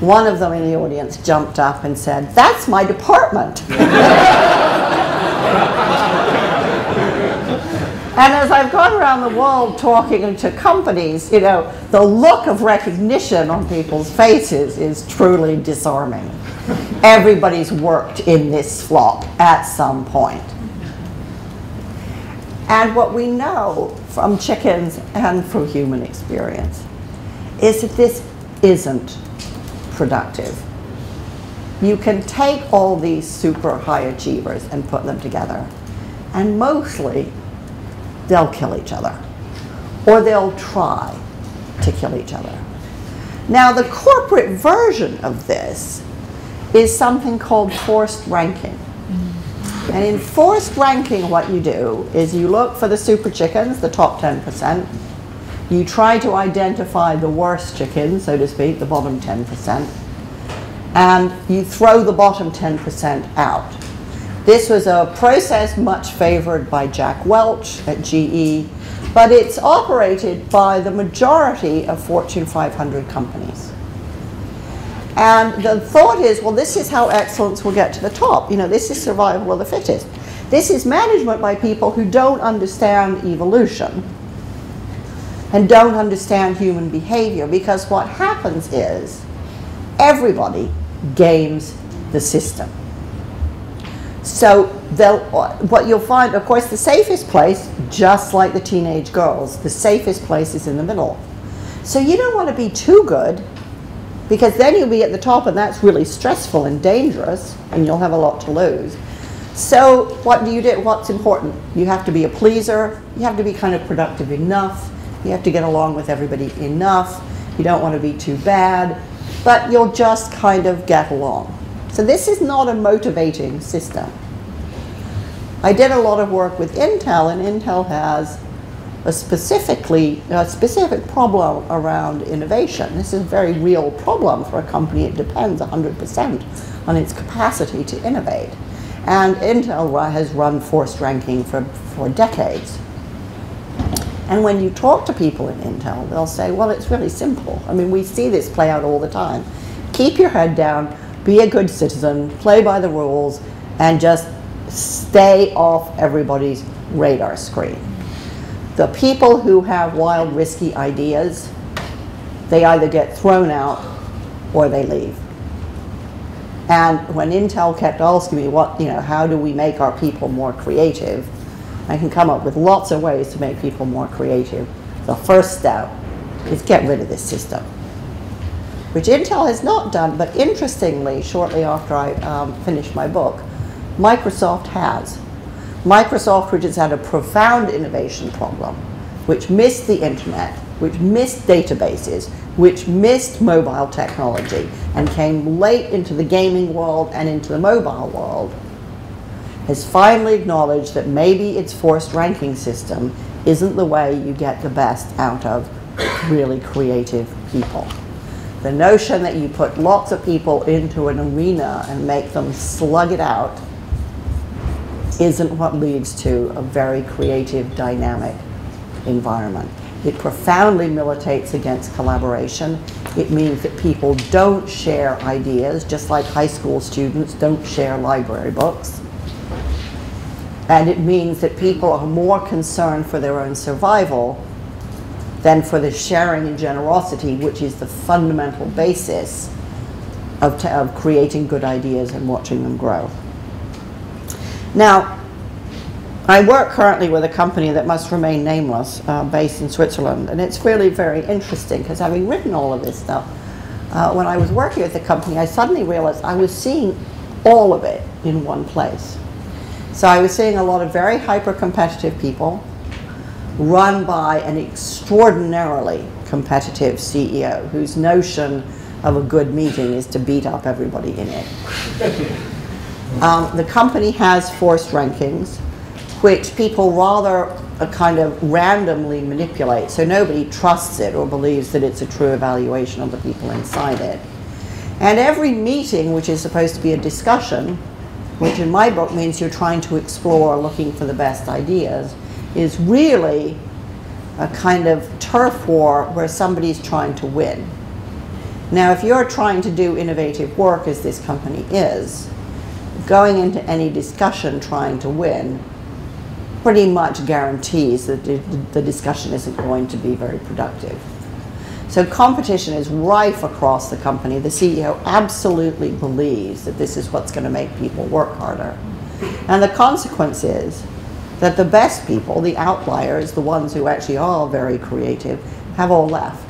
one of them in the audience jumped up and said, That's my department. and as I've gone around the world talking to companies, you know, the look of recognition on people's faces is truly disarming. Everybody's worked in this flock at some point. And what we know from chickens and from human experience is that this isn't productive. You can take all these super high achievers and put them together, and mostly they'll kill each other, or they'll try to kill each other. Now, the corporate version of this is something called forced ranking. And in forced ranking, what you do is you look for the super chickens, the top 10%, you try to identify the worst chickens, so to speak, the bottom 10%, and you throw the bottom 10% out. This was a process much favored by Jack Welch at GE, but it's operated by the majority of Fortune 500 companies. And the thought is, well, this is how excellence will get to the top. You know, this is survival of the fittest. This is management by people who don't understand evolution and don't understand human behavior because what happens is everybody games the system. So what you'll find, of course, the safest place, just like the teenage girls, the safest place is in the middle. So you don't want to be too good because then you'll be at the top and that's really stressful and dangerous and you'll have a lot to lose. So what do you do? What's important? You have to be a pleaser. You have to be kind of productive enough. You have to get along with everybody enough. You don't want to be too bad, but you'll just kind of get along. So this is not a motivating system. I did a lot of work with Intel, and Intel has a specifically a specific problem around innovation. This is a very real problem for a company. It depends 100% on its capacity to innovate. And Intel has run forced ranking for, for decades. And when you talk to people in Intel, they'll say, well, it's really simple. I mean, we see this play out all the time. Keep your head down, be a good citizen, play by the rules, and just stay off everybody's radar screen. The people who have wild, risky ideas, they either get thrown out or they leave. And when Intel kept asking me, what, you know, how do we make our people more creative? I can come up with lots of ways to make people more creative. The first step is get rid of this system which Intel has not done, but interestingly, shortly after I um, finished my book, Microsoft has. Microsoft, which has had a profound innovation problem, which missed the internet, which missed databases, which missed mobile technology, and came late into the gaming world and into the mobile world, has finally acknowledged that maybe its forced ranking system isn't the way you get the best out of really creative people. The notion that you put lots of people into an arena and make them slug it out isn't what leads to a very creative, dynamic environment. It profoundly militates against collaboration. It means that people don't share ideas, just like high school students don't share library books. And it means that people are more concerned for their own survival than for the sharing and generosity, which is the fundamental basis of, of creating good ideas and watching them grow. Now, I work currently with a company that must remain nameless, uh, based in Switzerland, and it's really very interesting because having written all of this stuff, uh, when I was working with the company, I suddenly realized I was seeing all of it in one place. So I was seeing a lot of very hyper-competitive people run by an extraordinarily competitive CEO whose notion of a good meeting is to beat up everybody in it. Um, the company has forced rankings, which people rather kind of randomly manipulate, so nobody trusts it or believes that it's a true evaluation of the people inside it. And every meeting, which is supposed to be a discussion, which in my book means you're trying to explore, looking for the best ideas, is really a kind of turf war where somebody's trying to win. Now, if you're trying to do innovative work, as this company is, going into any discussion trying to win pretty much guarantees that the discussion isn't going to be very productive. So competition is rife across the company. The CEO absolutely believes that this is what's going to make people work harder. And the consequence is that the best people, the outliers, the ones who actually are very creative, have all left.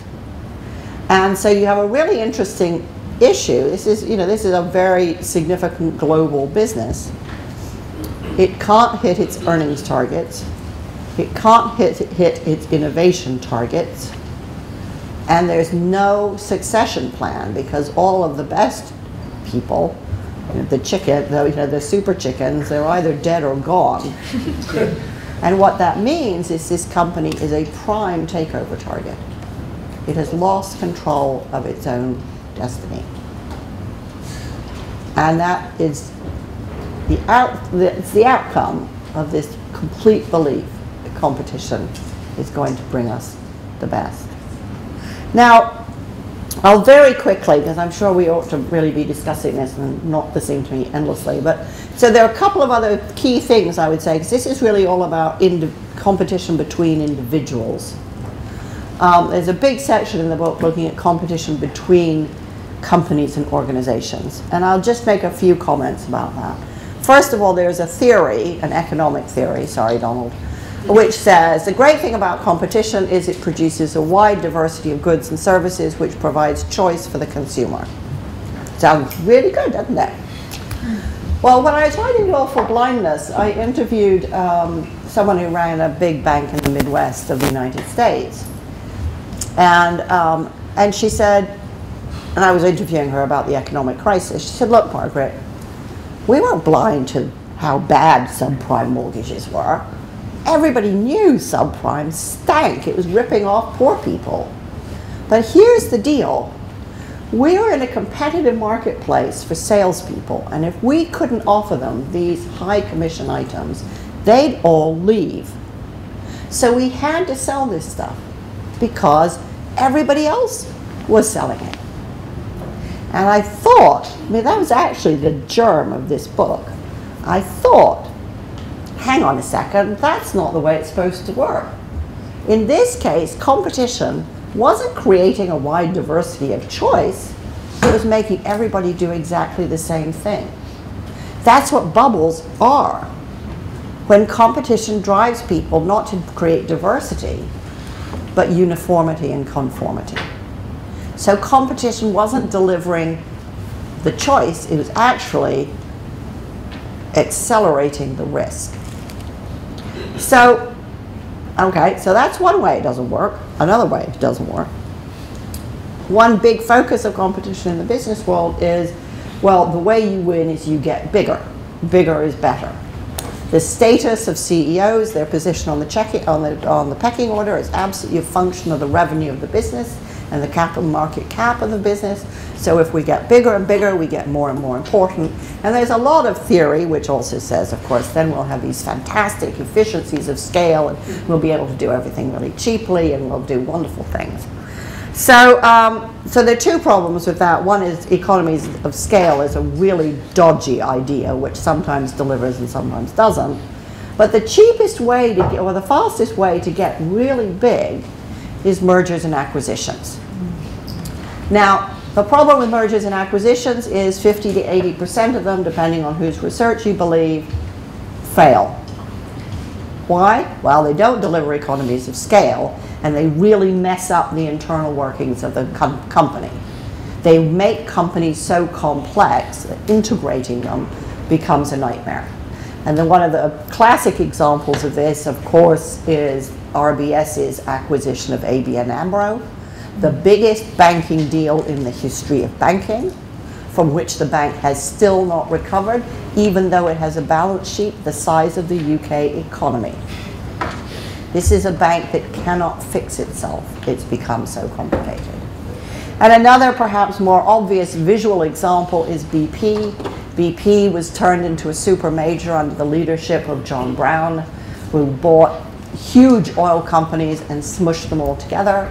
And so you have a really interesting issue. This is, you know, this is a very significant global business. It can't hit its earnings targets. It can't hit, hit its innovation targets. And there's no succession plan because all of the best people the chicken, the, you know, the super chickens, they're either dead or gone. and what that means is this company is a prime takeover target. It has lost control of its own destiny. And that is the, out, the, it's the outcome of this complete belief that competition is going to bring us the best. Now, I'll very quickly, because I'm sure we ought to really be discussing this and not listening to me endlessly, but so there are a couple of other key things I would say, because this is really all about competition between individuals. Um, there's a big section in the book looking at competition between companies and organizations. And I'll just make a few comments about that. First of all, there's a theory, an economic theory, sorry, Donald, which says the great thing about competition is it produces a wide diversity of goods and services which provides choice for the consumer. Sounds really good, doesn't it? Well, when I was writing Wilful Blindness, I interviewed um, someone who ran a big bank in the Midwest of the United States. And, um, and she said, and I was interviewing her about the economic crisis, she said, look, Margaret, we weren't blind to how bad subprime mortgages were. Everybody knew subprime stank. It was ripping off poor people. But here's the deal. We're in a competitive marketplace for salespeople, and if we couldn't offer them these high commission items, they'd all leave. So we had to sell this stuff because everybody else was selling it. And I thought, I mean, that was actually the germ of this book. I thought, hang on a second, that's not the way it's supposed to work. In this case, competition wasn't creating a wide diversity of choice, it was making everybody do exactly the same thing. That's what bubbles are. When competition drives people not to create diversity, but uniformity and conformity. So competition wasn't delivering the choice, it was actually accelerating the risk. So, okay, so that's one way it doesn't work. Another way it doesn't work. One big focus of competition in the business world is, well, the way you win is you get bigger. Bigger is better. The status of CEOs, their position on the, checking, on the, on the pecking order is absolutely a function of the revenue of the business and the capital market cap of the business. So if we get bigger and bigger, we get more and more important. And there's a lot of theory, which also says, of course, then we'll have these fantastic efficiencies of scale and we'll be able to do everything really cheaply and we'll do wonderful things. So, um, so there are two problems with that. One is economies of scale is a really dodgy idea, which sometimes delivers and sometimes doesn't. But the cheapest way to get, or the fastest way to get really big is mergers and acquisitions. Now, the problem with mergers and acquisitions is 50 to 80% of them, depending on whose research you believe, fail. Why? Well, they don't deliver economies of scale, and they really mess up the internal workings of the com company. They make companies so complex that integrating them becomes a nightmare. And then one of the classic examples of this, of course, is RBS's acquisition of ABN AMRO, the biggest banking deal in the history of banking, from which the bank has still not recovered, even though it has a balance sheet the size of the UK economy. This is a bank that cannot fix itself. It's become so complicated. And another perhaps more obvious visual example is BP. BP was turned into a super major under the leadership of John Browne, who bought huge oil companies and smushed them all together.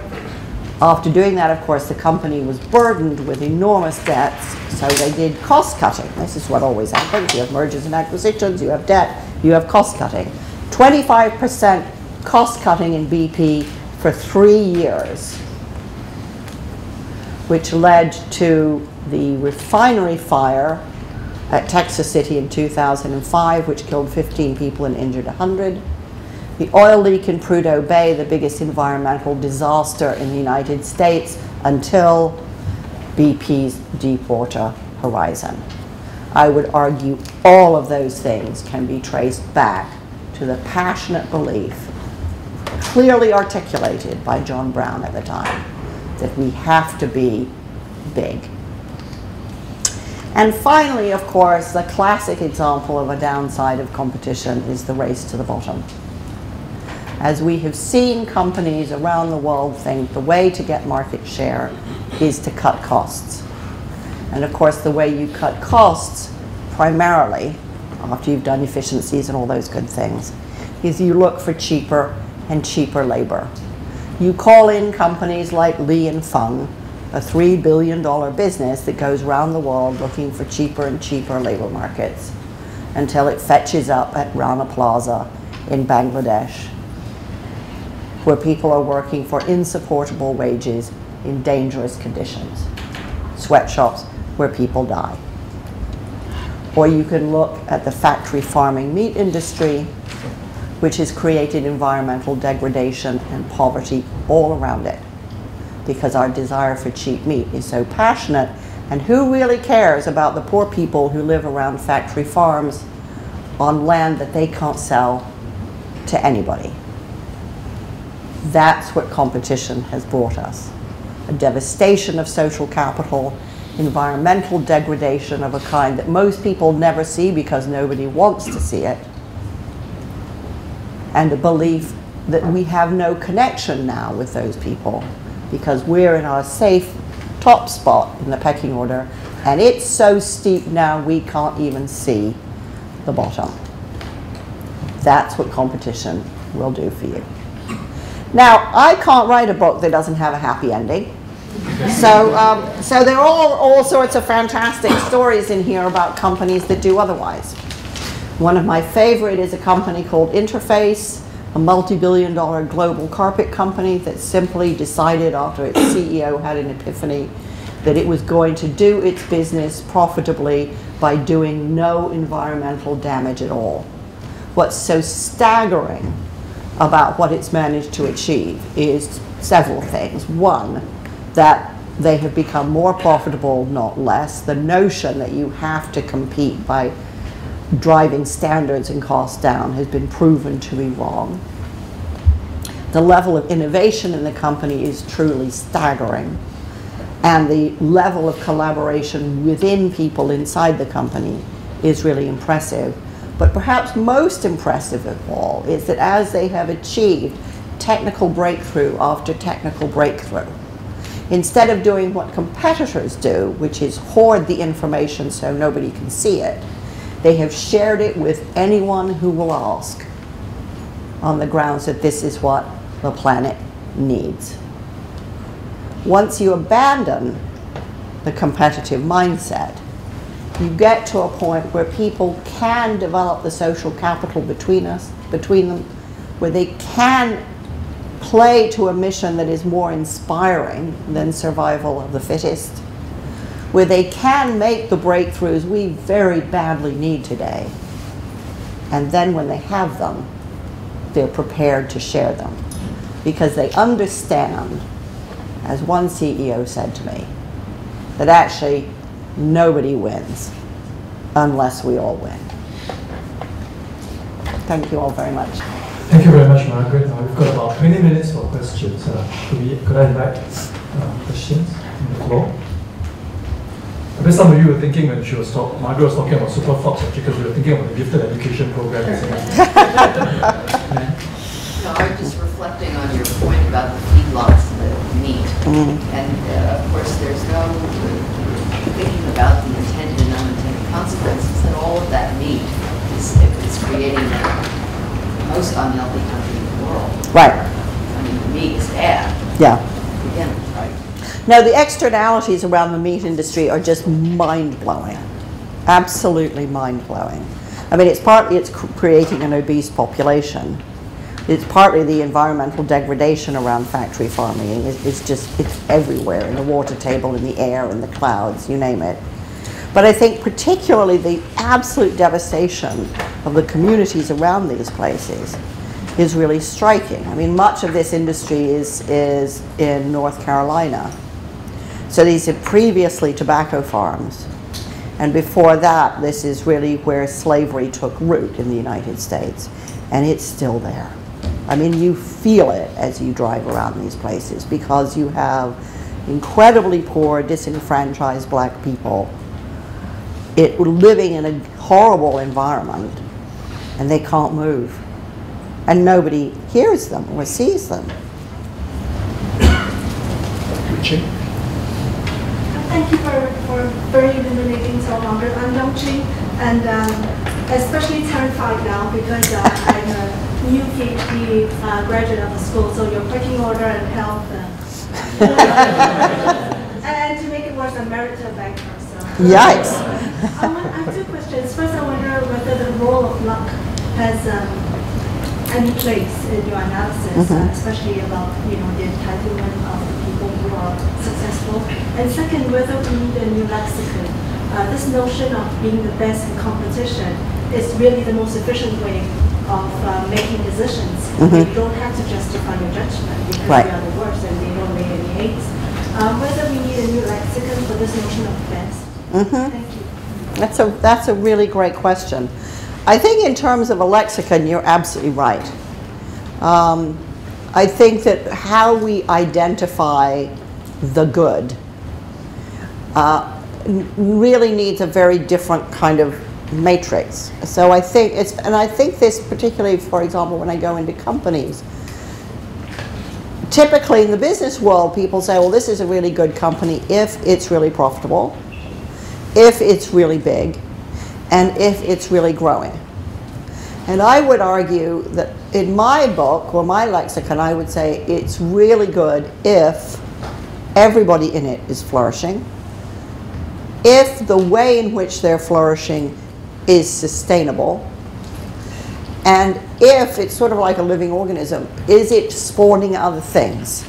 After doing that, of course, the company was burdened with enormous debts, so they did cost cutting. This is what always happens. You have mergers and acquisitions, you have debt, you have cost cutting. 25% cost cutting in BP for three years, which led to the refinery fire at Texas City in 2005, which killed 15 people and injured 100 the oil leak in Prudhoe Bay, the biggest environmental disaster in the United States until BP's Deepwater Horizon. I would argue all of those things can be traced back to the passionate belief, clearly articulated by John Browne at the time, that we have to be big. And finally, of course, the classic example of a downside of competition is the race to the bottom as we have seen companies around the world think the way to get market share is to cut costs. And of course, the way you cut costs, primarily, after you've done efficiencies and all those good things, is you look for cheaper and cheaper labor. You call in companies like Li and Fung, a $3 billion business that goes around the world looking for cheaper and cheaper labor markets until it fetches up at Rana Plaza in Bangladesh where people are working for insupportable wages in dangerous conditions. Sweatshops where people die. Or you can look at the factory farming meat industry, which has created environmental degradation and poverty all around it because our desire for cheap meat is so passionate. And who really cares about the poor people who live around factory farms on land that they can't sell to anybody? That's what competition has brought us. A devastation of social capital, environmental degradation of a kind that most people never see because nobody wants to see it, and a belief that we have no connection now with those people because we're in our safe top spot in the pecking order and it's so steep now we can't even see the bottom. That's what competition will do for you. Now, I can't write a book that doesn't have a happy ending. So, um, so there are all, all sorts of fantastic stories in here about companies that do otherwise. One of my favorite is a company called Interface, a multi-billion dollar global carpet company that simply decided after its CEO had an epiphany that it was going to do its business profitably by doing no environmental damage at all. What's so staggering about what it's managed to achieve is several things. One, that they have become more profitable, not less. The notion that you have to compete by driving standards and costs down has been proven to be wrong. The level of innovation in the company is truly staggering. And the level of collaboration within people inside the company is really impressive. But perhaps most impressive of all is that as they have achieved technical breakthrough after technical breakthrough, instead of doing what competitors do, which is hoard the information so nobody can see it, they have shared it with anyone who will ask on the grounds that this is what the planet needs. Once you abandon the competitive mindset, you get to a point where people can develop the social capital between us, between them, where they can play to a mission that is more inspiring than survival of the fittest where they can make the breakthroughs we very badly need today. And then when they have them, they're prepared to share them because they understand, as one CEO said to me, that actually nobody wins unless we all win. Thank you all very much. Thank you very much, Margaret. Now we've got about 20 minutes for questions. Uh, could, we, could I invite uh, questions on the floor? I bet some of you were thinking when she was talking, Margaret was talking about super fox because we were thinking about the gifted education program. no, I'm just reflecting on your point about the feedlots and the meat. Mm. And uh, of course, there's no thinking about the intended and unintended consequences that all of that meat is, is creating the most unhealthy country in the world. Right. I mean, the meat is bad. Yeah. Again, right. Now, the externalities around the meat industry are just mind-blowing, absolutely mind-blowing. I mean, it's partly it's creating an obese population. It's partly the environmental degradation around factory farming. It's, it's just, it's everywhere, in the water table, in the air, in the clouds, you name it. But I think particularly the absolute devastation of the communities around these places is really striking. I mean, much of this industry is, is in North Carolina. So these are previously tobacco farms. And before that, this is really where slavery took root in the United States. And it's still there. I mean, you feel it as you drive around these places because you have incredibly poor, disenfranchised black people it, living in a horrible environment and they can't move. And nobody hears them or sees them. Richie? Thank you for, for very illuminating so long. I'm Dongqi, and um, especially terrified now because uh, I'm a new PhD uh, graduate of the school, so your pecking order and health. Uh, and to make it worse, I'm married to a banker. So. Yikes. I, have two questions. First, I wonder whether the role of luck has um, any place in your analysis, Mhm. uh, especially about you know the entitlement of the people who are successful. And second, whether we need a new lexicon. Uh, this notion of being the best in competition is really the most efficient way of uh, making decisions. Mhm. You don't have to justify your judgment because Right. they are the worst and they don't lay any eggs. Um, whether we need a new lexicon for this notion of best. Mhm. Thank you. That's a, that's a really great question. I think in terms of a lexicon, you're absolutely right. Um, I think that how we identify the good uh, really needs a very different kind of matrix. So I think it's, and I think this particularly, for example, when I go into companies, typically in the business world, people say, well, this is a really good company if it's really profitable, if it's really big, and if it's really growing. And I would argue that in my book or my lexicon, I would say it's really good if everybody in it is flourishing, if the way in which they're flourishing is sustainable, and if it's sort of like a living organism, is it spawning other things?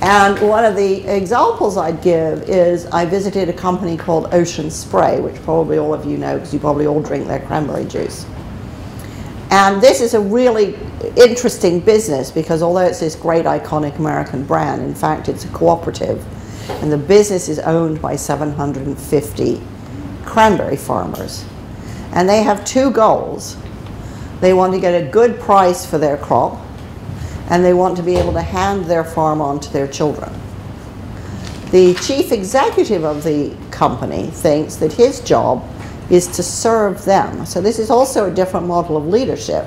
And one of the examples I'd give is I visited a company called Ocean Spray, which probably all of you know because you probably all drink their cranberry juice. And this is a really interesting business because although it's this great iconic American brand, in fact it's a cooperative. And the business is owned by 750 cranberry farmers. And they have two goals. They want to get a good price for their crop, and they want to be able to hand their farm on to their children. The chief executive of the company thinks that his job is to serve them. So this is also a different model of leadership.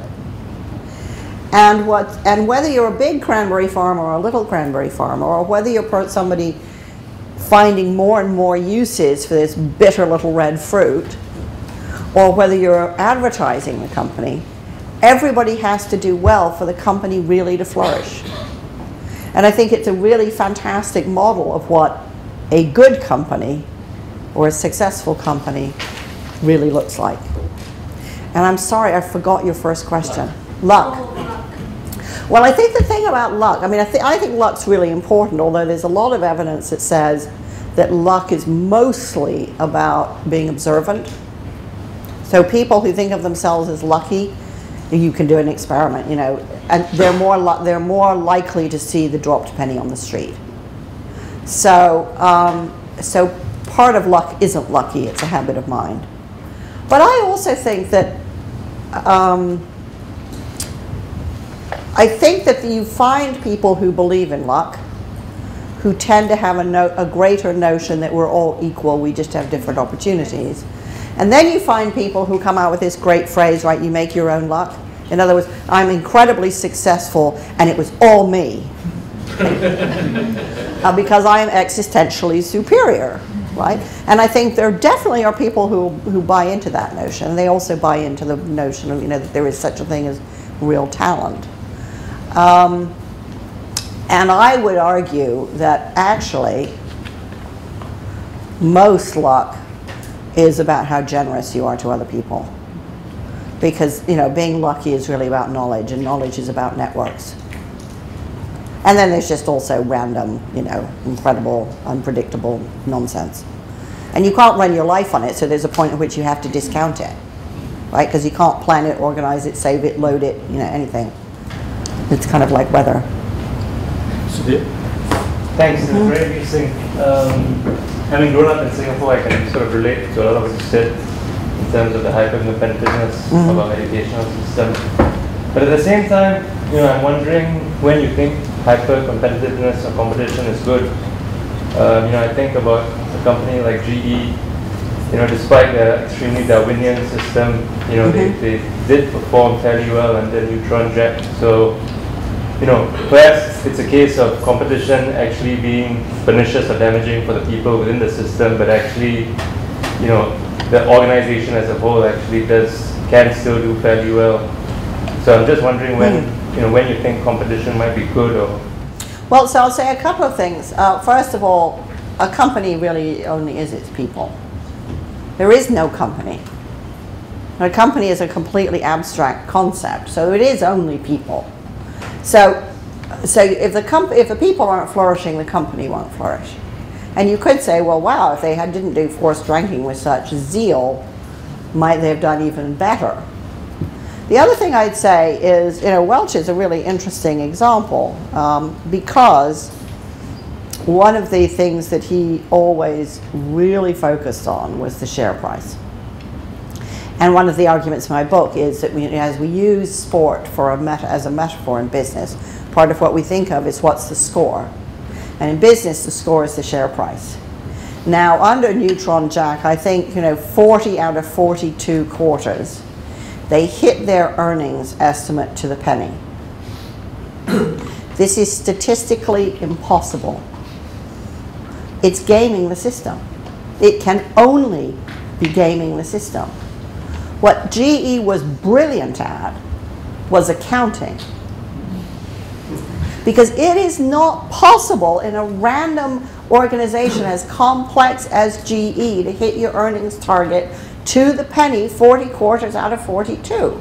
And what and whether you're a big cranberry farmer or a little cranberry farmer, or whether you're somebody finding more and more uses for this bitter little red fruit, or whether you're advertising the company, everybody has to do well for the company really to flourish. And I think it's a really fantastic model of what a good company or a successful company really looks like. And I'm sorry, I forgot your first question. Luck. Oh, Well, I think the thing about luck, I mean, I, th- I think luck's really important, although there's a lot of evidence that says that luck is mostly about being observant. So people who think of themselves as lucky, you can do an experiment, you know, and they're more lu- they're more likely to see the dropped penny on the street. So, um, so part of luck isn't lucky; it's a habit of mind. But I also think that um, I think that you find people who believe in luck, who tend to have a, no, a greater notion that we're all equal, we just have different opportunities. And then you find people who come out with this great phrase, right, you make your own luck. In other words, I'm incredibly successful and it was all me. uh, because I am existentially superior, right? And I think there definitely are people who, who buy into that notion. They also buy into the notion of, you know, that there is such a thing as real talent. Um, and I would argue that actually most luck is about how generous you are to other people. Because, you know, being lucky is really about knowledge, and knowledge is about networks. And then there's just also random, you know, incredible, unpredictable nonsense. And you can't run your life on it, so there's a point at which you have to discount it, right? Because you can't plan it, organize it, save it, load it, you know, anything. It's kind of like weather. Thanks, it's very interesting. Um, having grown up in Singapore, I can sort of relate to a lot of what you said in terms of the hyper-competitiveness Mhm. of our educational system. But at the same time, you know, I'm wondering when you think hyper-competitiveness or competition is good. Um, you know, I think about a company like GE. You know, despite their extremely Darwinian system, you know, Mhm. they, they did perform fairly well under Neutron Jack. So you know, perhaps it's a case of competition actually being pernicious or damaging for the people within the system, but actually, you know, the organization as a whole actually does can still do fairly well. So I'm just wondering when you know when you think competition might be good or Well, so I'll say a couple of things. Uh, first of all, a company really only is its people. There is no company. A company is a completely abstract concept, so it is only people. So, so if the comp- if the people aren't flourishing, the company won't flourish. And you could say, well, wow, if they had, didn't do forced ranking with such zeal, might they have done even better? The other thing I'd say is, you know, Welch is a really interesting example um, because one of the things that he always really focused on was the share price. And one of the arguments in my book is that we, as we use sport for a meta, as a metaphor in business, part of what we think of is what's the score. And in business, the score is the share price. Now, under Neutron Jack, I think you know 40 out of 42 quarters, they hit their earnings estimate to the penny. this is statistically impossible. It's gaming the system. It can only be gaming the system. What GE was brilliant at was accounting. Because it is not possible in a random organization as complex as GE to hit your earnings target to the penny 40 quarters out of 42.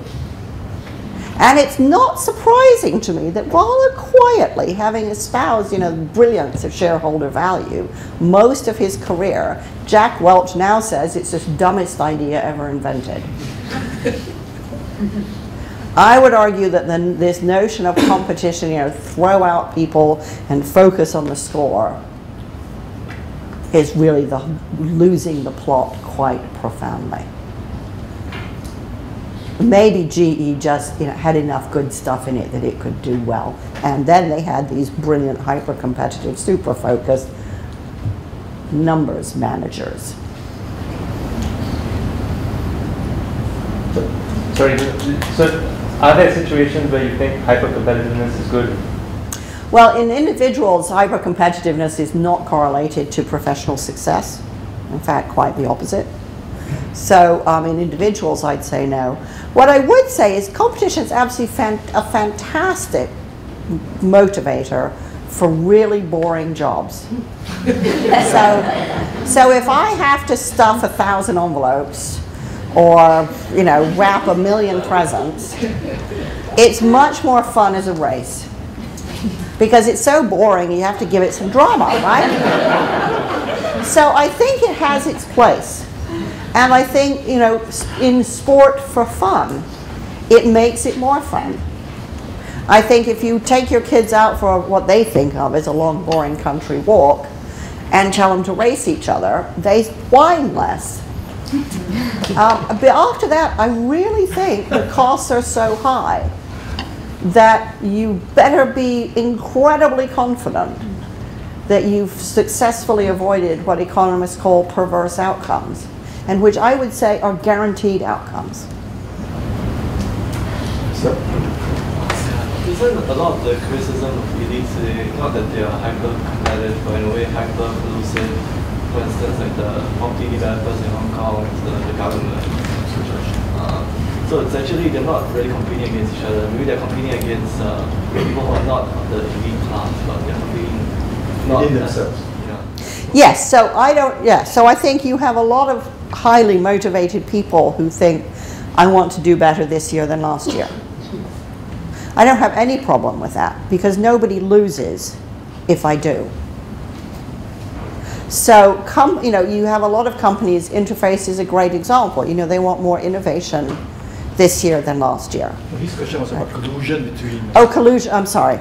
And it's not surprising to me that rather quietly, having espoused, you know, the brilliance of shareholder value most of his career, Jack Welch now says it's the dumbest idea ever invented. I would argue that the, this notion of competition, you know, throw out people and focus on the score, is really the losing the plot quite profoundly maybe GE just you know, had enough good stuff in it that it could do well. And then they had these brilliant, hyper competitive, super focused numbers managers. Sorry, so are there situations where you think hyper competitiveness is good? Well, in individuals, hyper competitiveness is not correlated to professional success. In fact, quite the opposite. So um, in individuals, I'd say no. What I would say is competition is absolutely fan a fantastic motivator for really boring jobs. so, so if I have to stuff a thousand envelopes or you know wrap a million presents, it's much more fun as a race because it's so boring. You have to give it some drama, right? so I think it has its place. And I think, you know, in sport for fun, it makes it more fun. I think if you take your kids out for what they think of as a long, boring country walk and tell them to race each other, they whine less. Um, but after that, I really think the costs are so high that you better be incredibly confident that you've successfully avoided what economists call perverse outcomes and which I would say are guaranteed outcomes. So, isn't a lot of the criticism of elites not that they are hyper competitive, but in a way hyper collusive? For instance, like the property developers in Hong Kong, the, the government. Uh, so it's actually they're not really competing against each other. Maybe they're competing against uh, people who are not the elite class, but they're competing not in themselves. Yes, so I don't, yeah, so I think you have a lot of highly motivated people who think, I want to do better this year than last year. I don't have any problem with that because nobody loses if I do. So, com- you know, you have a lot of companies, Interface is a great example. You know, they want more innovation this year than last year. Well, his question was about collusion between. Oh, collusion, I'm sorry.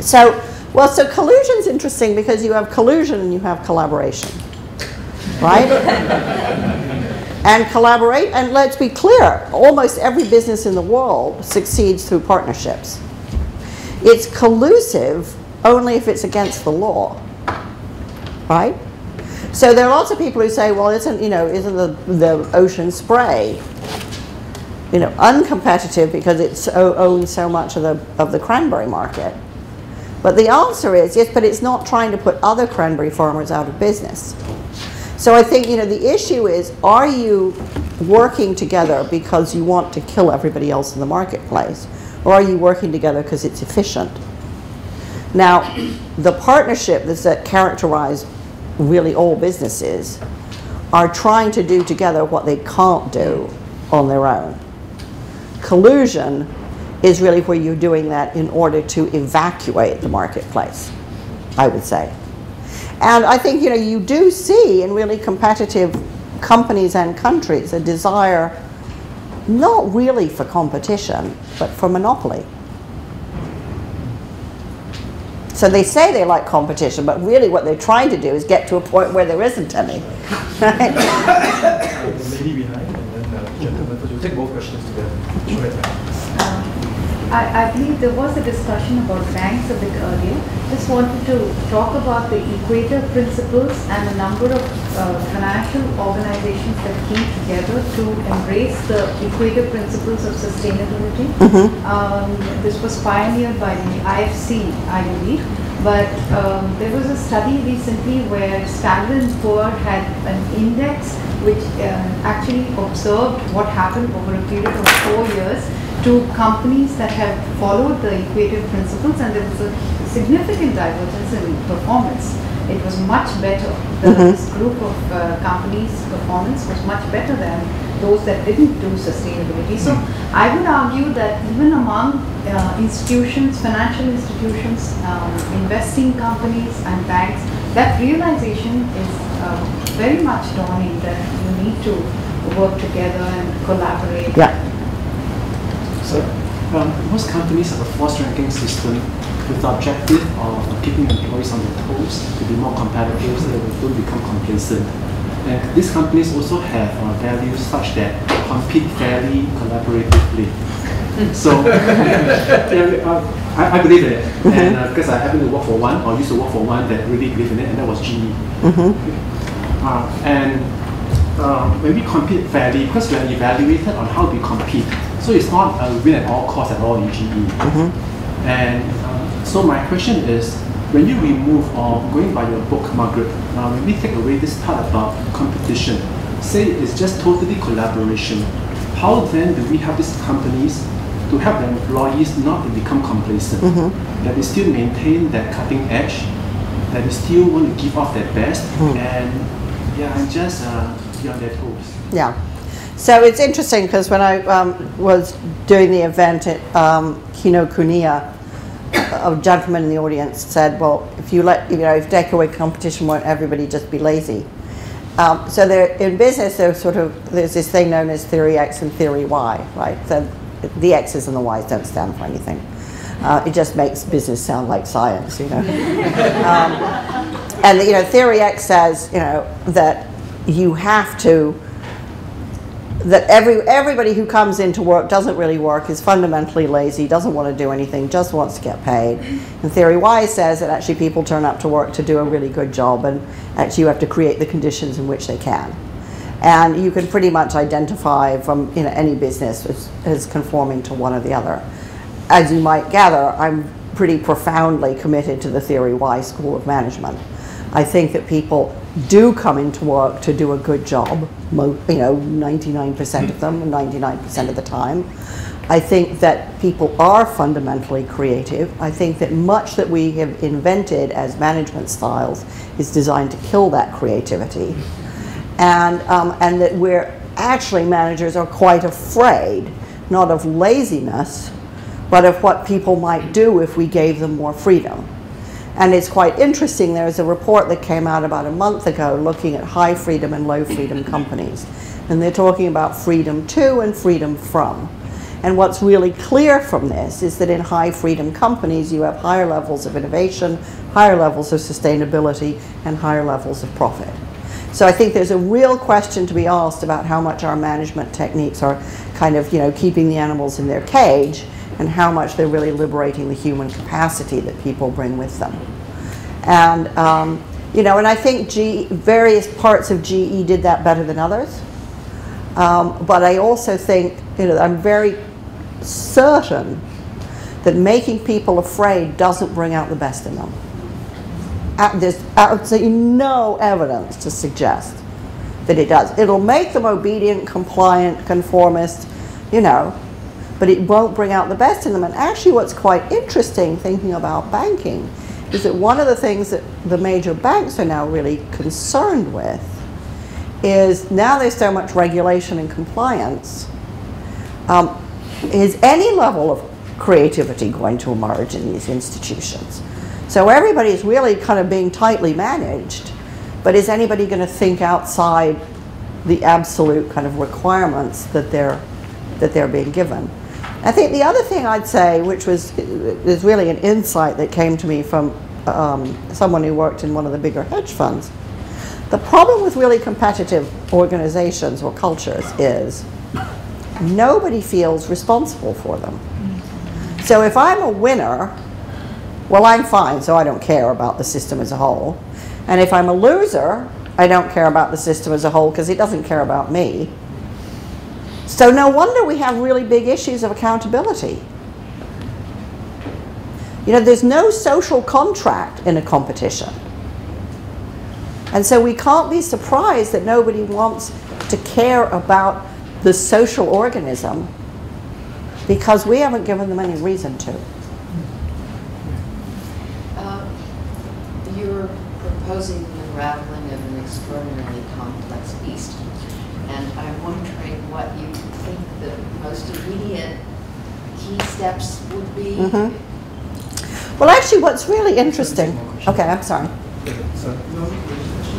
So, well, so collusion is interesting because you have collusion and you have collaboration, right? and collaborate, and let's be clear, almost every business in the world succeeds through partnerships. It's collusive only if it's against the law, right? So there are lots of people who say, well, isn't, you know, isn't the, the ocean spray, you know, uncompetitive because it owns so much of the, of the cranberry market? But the answer is yes, but it's not trying to put other cranberry farmers out of business. So I think you know the issue is are you working together because you want to kill everybody else in the marketplace or are you working together because it's efficient? Now, the partnerships that characterize really all businesses are trying to do together what they can't do on their own. Collusion is really where you're doing that in order to evacuate the marketplace, I would say. And I think you know you do see in really competitive companies and countries a desire not really for competition, but for monopoly. So they say they like competition, but really what they're trying to do is get to a point where there isn't any. Right? The behind, and then uh, the gentleman, first. take both questions together. Um, I, I believe there was a discussion about banks a bit earlier. Just wanted to talk about the Equator Principles and a number of uh, financial organizations that came together to embrace the Equator Principles of sustainability. Um, this was pioneered by the IFC, I believe. But um, there was a study recently where Standard & Poor had an index which uh, actually observed what happened over a period of four years to companies that have followed the Equator Principles and there was a significant divergence in performance. It was much better. The, This group of uh, companies' performance was much better than those that didn't do sustainability. So I would argue that even among uh, institutions, financial institutions, um, investing companies and banks, that realization is uh, very much dawning that you need to work together and collaborate. Yeah. So, um, most companies have a force ranking system with the objective of keeping employees on their toes to be more competitive so that they don't become complacent. And these companies also have uh, values such that compete fairly, collaboratively. So, uh, I, I believe in it. And uh, because I happen to work for one, or used to work for one that really believed in it, and that was GE. Uh, and uh, when we compete fairly, because we are evaluated on how we compete, so it's not a win at all costs at all in GE. And uh, so my question is, when you remove or going by your book, Margaret, uh, when we take away this part about competition, say it's just totally collaboration, how then do we have these companies to help their employees not to become complacent, that they still maintain that cutting edge, that they still want to give off their best, and yeah, and just uh, be on their toes. Yeah. So it's interesting because when I um, was doing the event at um, Kinokuniya, a gentleman in the audience said, "Well, if you let you know, if away competition, won't everybody just be lazy?" Um, so there, in business, there's sort of there's this thing known as theory X and theory Y, right? So the X's and the Y's don't stand for anything. Uh, it just makes business sound like science, you know. um, and you know, theory X says, you know, that you have to that every everybody who comes into work doesn't really work, is fundamentally lazy, doesn't want to do anything, just wants to get paid. And theory Y says that actually people turn up to work to do a really good job, and actually you have to create the conditions in which they can. And you can pretty much identify from you know, any business as, as conforming to one or the other. As you might gather, I'm pretty profoundly committed to the theory Y school of management. I think that people do come into work to do a good job, you know, 99% of them, 99% of the time. I think that people are fundamentally creative. I think that much that we have invented as management styles is designed to kill that creativity. And, um, and that we're actually, managers are quite afraid, not of laziness, but of what people might do if we gave them more freedom. And it's quite interesting, there was a report that came out about a month ago looking at high freedom and low freedom companies. And they're talking about freedom to and freedom from. And what's really clear from this is that in high freedom companies, you have higher levels of innovation, higher levels of sustainability, and higher levels of profit. So I think there's a real question to be asked about how much our management techniques are kind of, you know, keeping the animals in their cage and how much they're really liberating the human capacity that people bring with them. And, um, you know, and I think G, various parts of GE did that better than others. Um, but I also think, you know, I'm very certain that making people afraid doesn't bring out the best in them. There's absolutely no evidence to suggest that it does. It'll make them obedient, compliant, conformist, you know, but it won't bring out the best in them. And actually, what's quite interesting thinking about banking is that one of the things that the major banks are now really concerned with is now there's so much regulation and compliance um, is any level of creativity going to emerge in these institutions? So everybody is really kind of being tightly managed, but is anybody going to think outside the absolute kind of requirements that they're that they're being given? I think the other thing I'd say, which was is really an insight that came to me from um, someone who worked in one of the bigger hedge funds. The problem with really competitive organizations or cultures is nobody feels responsible for them. So if I'm a winner, well, I'm fine, so I don't care about the system as a whole. And if I'm a loser, I don't care about the system as a whole because it doesn't care about me. So no wonder we have really big issues of accountability. You know, there's no social contract in a competition. And so we can't be surprised that nobody wants to care about the social organism because we haven't given them any reason to. Um, You're proposing the unraveling of an extraordinarily complex beast. And I'm wondering what you think the most immediate key steps would be? Mhm. Well, actually, what's really interesting. Okay, I'm sorry.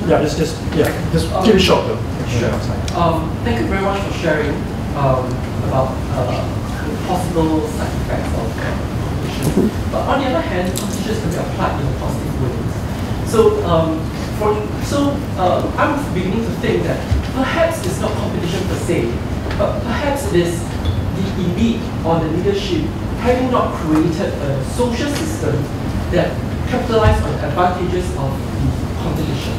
Yeah, just, just, yeah, just keep it short though. Sure. Um, thank you very much for sharing um, about uh, the possible side effects of competition. But on the other hand, competition can be applied in a positive ways. So, um, for, so uh, I'm beginning to think that perhaps it's not competition per se, but perhaps it is the elite or the leadership having not created a social system that capitalize on the advantages of the competition.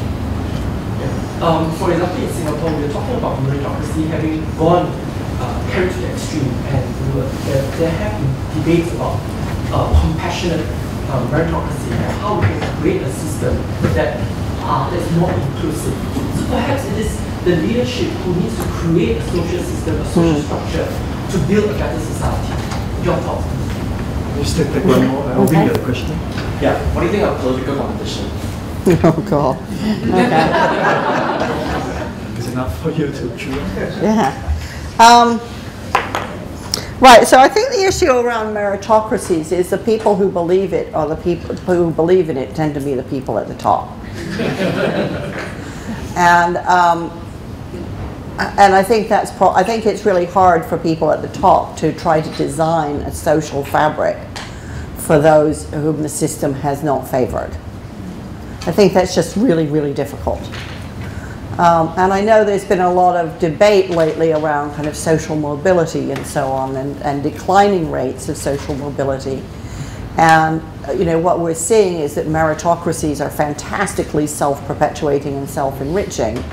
Um, for example, in Singapore, we're talking about meritocracy having gone uh, carried to the extreme, and we there, there have been debates about uh, compassionate uh, meritocracy and how we can create a system that uh, that's more inclusive. So perhaps it is the leadership who needs to create a social system, a social structure to build a better society. Your thoughts? Just take, take one more. I'll Okay. read the question. Yeah, what do you think of political competition? Oh, God. Okay. It's enough for you to chew. Yeah. Um, right, so I think the issue around meritocracies is the people who believe it or the people who believe in it tend to be the people at the top. and um, and I think that's I think it's really hard for people at the top to try to design a social fabric for those whom the system has not favored. I think that's just really, really difficult. Um, and I know there's been a lot of debate lately around kind of social mobility and so on, and, and declining rates of social mobility. And uh, you know what we're seeing is that meritocracies are fantastically self-perpetuating and self-enriching,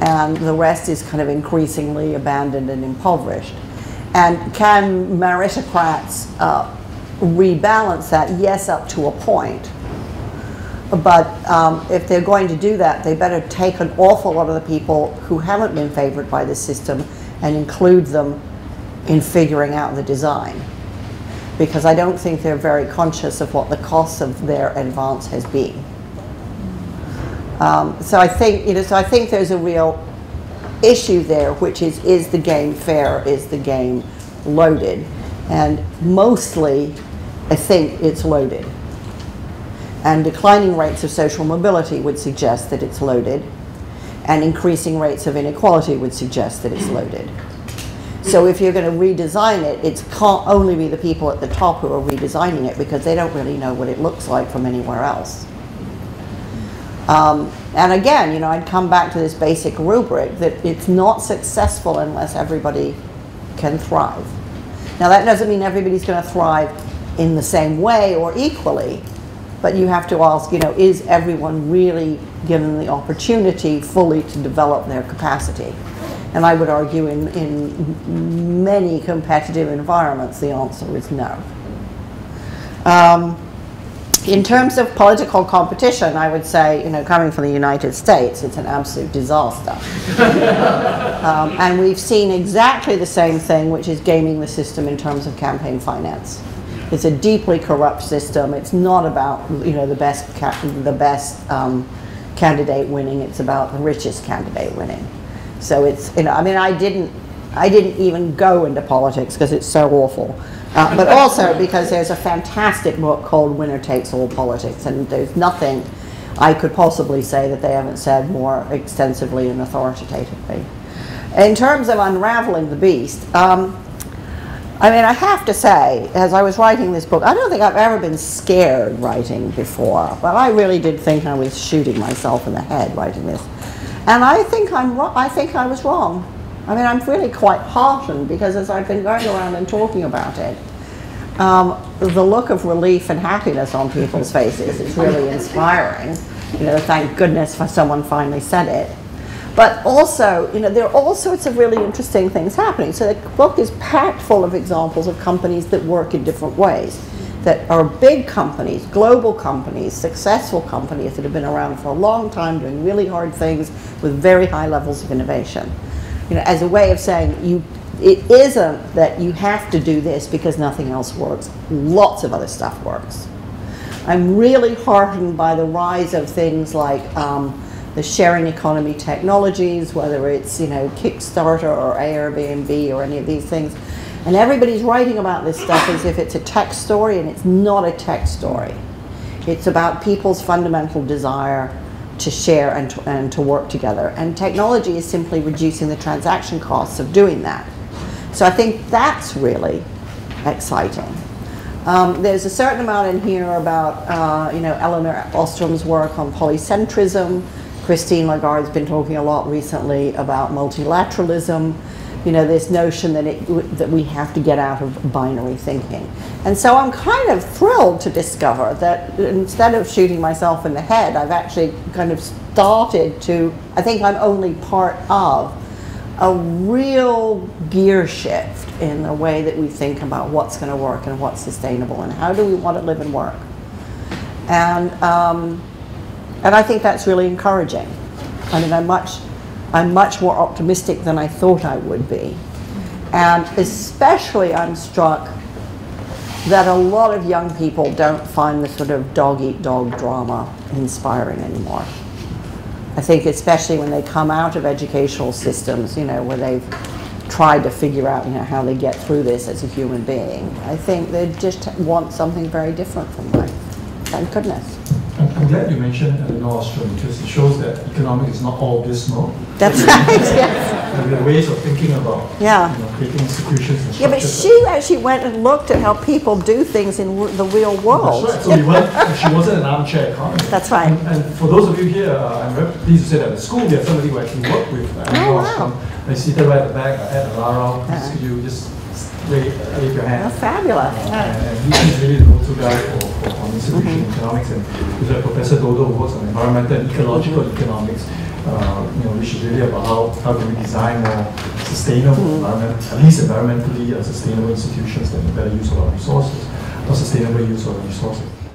and the rest is kind of increasingly abandoned and impoverished. And can meritocrats uh, rebalance that? Yes, up to a point. But um, if they're going to do that, they better take an awful lot of the people who haven't been favored by the system and include them in figuring out the design. Because I don't think they're very conscious of what the cost of their advance has been. Um, so I think, you know, so I think there's a real issue there, which is, is the game fair? Is the game loaded? And mostly, I think it's loaded. And declining rates of social mobility would suggest that it's loaded, and increasing rates of inequality would suggest that it's loaded. So if you're going to redesign it, it can't only be the people at the top who are redesigning it because they don't really know what it looks like from anywhere else. Um, and again, you know, I'd come back to this basic rubric that it's not successful unless everybody can thrive. Now, that doesn't mean everybody's going to thrive in the same way or equally, but you have to ask, you know, is everyone really given the opportunity fully to develop their capacity? And I would argue in, in many competitive environments, the answer is no. Um, in terms of political competition, I would say, you know, coming from the United States, it's an absolute disaster. um, and we've seen exactly the same thing, which is gaming the system in terms of campaign finance. It's a deeply corrupt system. It's not about, you know, the best, ca- the best um, candidate winning. It's about the richest candidate winning. So it's, you know, I mean, I didn't, I didn't even go into politics because it's so awful. Uh, but also because there's a fantastic book called Winner Takes All Politics, and there's nothing I could possibly say that they haven't said more extensively and authoritatively. In terms of unraveling the beast, um, I mean, I have to say, as I was writing this book, I don't think I've ever been scared writing before, but I really did think I was shooting myself in the head writing this. And I think I'm I think I was wrong. I mean, I'm really quite heartened because as I've been going around and talking about it, um, the look of relief and happiness on people's faces is really inspiring. You know, thank goodness for someone finally said it. But also, you know, there are all sorts of really interesting things happening. So the book is packed full of examples of companies that work in different ways, that are big companies, global companies, successful companies that have been around for a long time, doing really hard things with very high levels of innovation. You know, as a way of saying you, it isn't that you have to do this because nothing else works. Lots of other stuff works. I'm really heartened by the rise of things like um, the sharing economy technologies, whether it's you know Kickstarter or Airbnb or any of these things. And everybody's writing about this stuff as if it's a tech story, and it's not a tech story. It's about people's fundamental desire to share and to, and to work together. And technology is simply reducing the transaction costs of doing that. So I think that's really exciting. Um, there's a certain amount in here about, uh, you know, Elinor Ostrom's work on polycentrism, Christine Lagarde's been talking a lot recently about multilateralism, you know, this notion that, it, that we have to get out of binary thinking. And so I'm kind of thrilled to discover that instead of shooting myself in the head, I've actually kind of started to, I think I'm only part of a real gear shift in the way that we think about what's going to work and what's sustainable and how do we want to live and work. And um, and I think that's really encouraging. I mean, I'm much, I'm much more optimistic than I thought I would be. And especially I'm struck that a lot of young people don't find the sort of dog eat dog drama inspiring anymore. I think especially when they come out of educational systems, you know, where they've tried to figure out, you know, how they get through this as a human being. I think they just want something very different from life. Thank goodness. I'm glad you mentioned Elinor Ostrom because it shows that economics is not all dismal. That's right, yes. There are ways of thinking about yeah. you know, creating institutions and Yeah, but she actually went and looked at how people do things in the real world. That's right. So we went, she wasn't an armchair economist. That's right. And, and, for those of you here, uh, I'm very pleased to say that at the school we have somebody who actually worked with Elinor oh, Ostrom. They seated right at the back, uh, Ed Araral. Uh-huh. Could you just wave, wave your hand? That's fabulous. Uh, and he's really the go-to guy for, for on institutional -hmm. economics. And like Professor Dodo who works on environmental and ecological mm -hmm. economics, uh, you know, which is really about how, how do we design more sustainable mm -hmm. environment, at least environmentally uh, sustainable institutions that make better use of our resources, or sustainable use of our resources.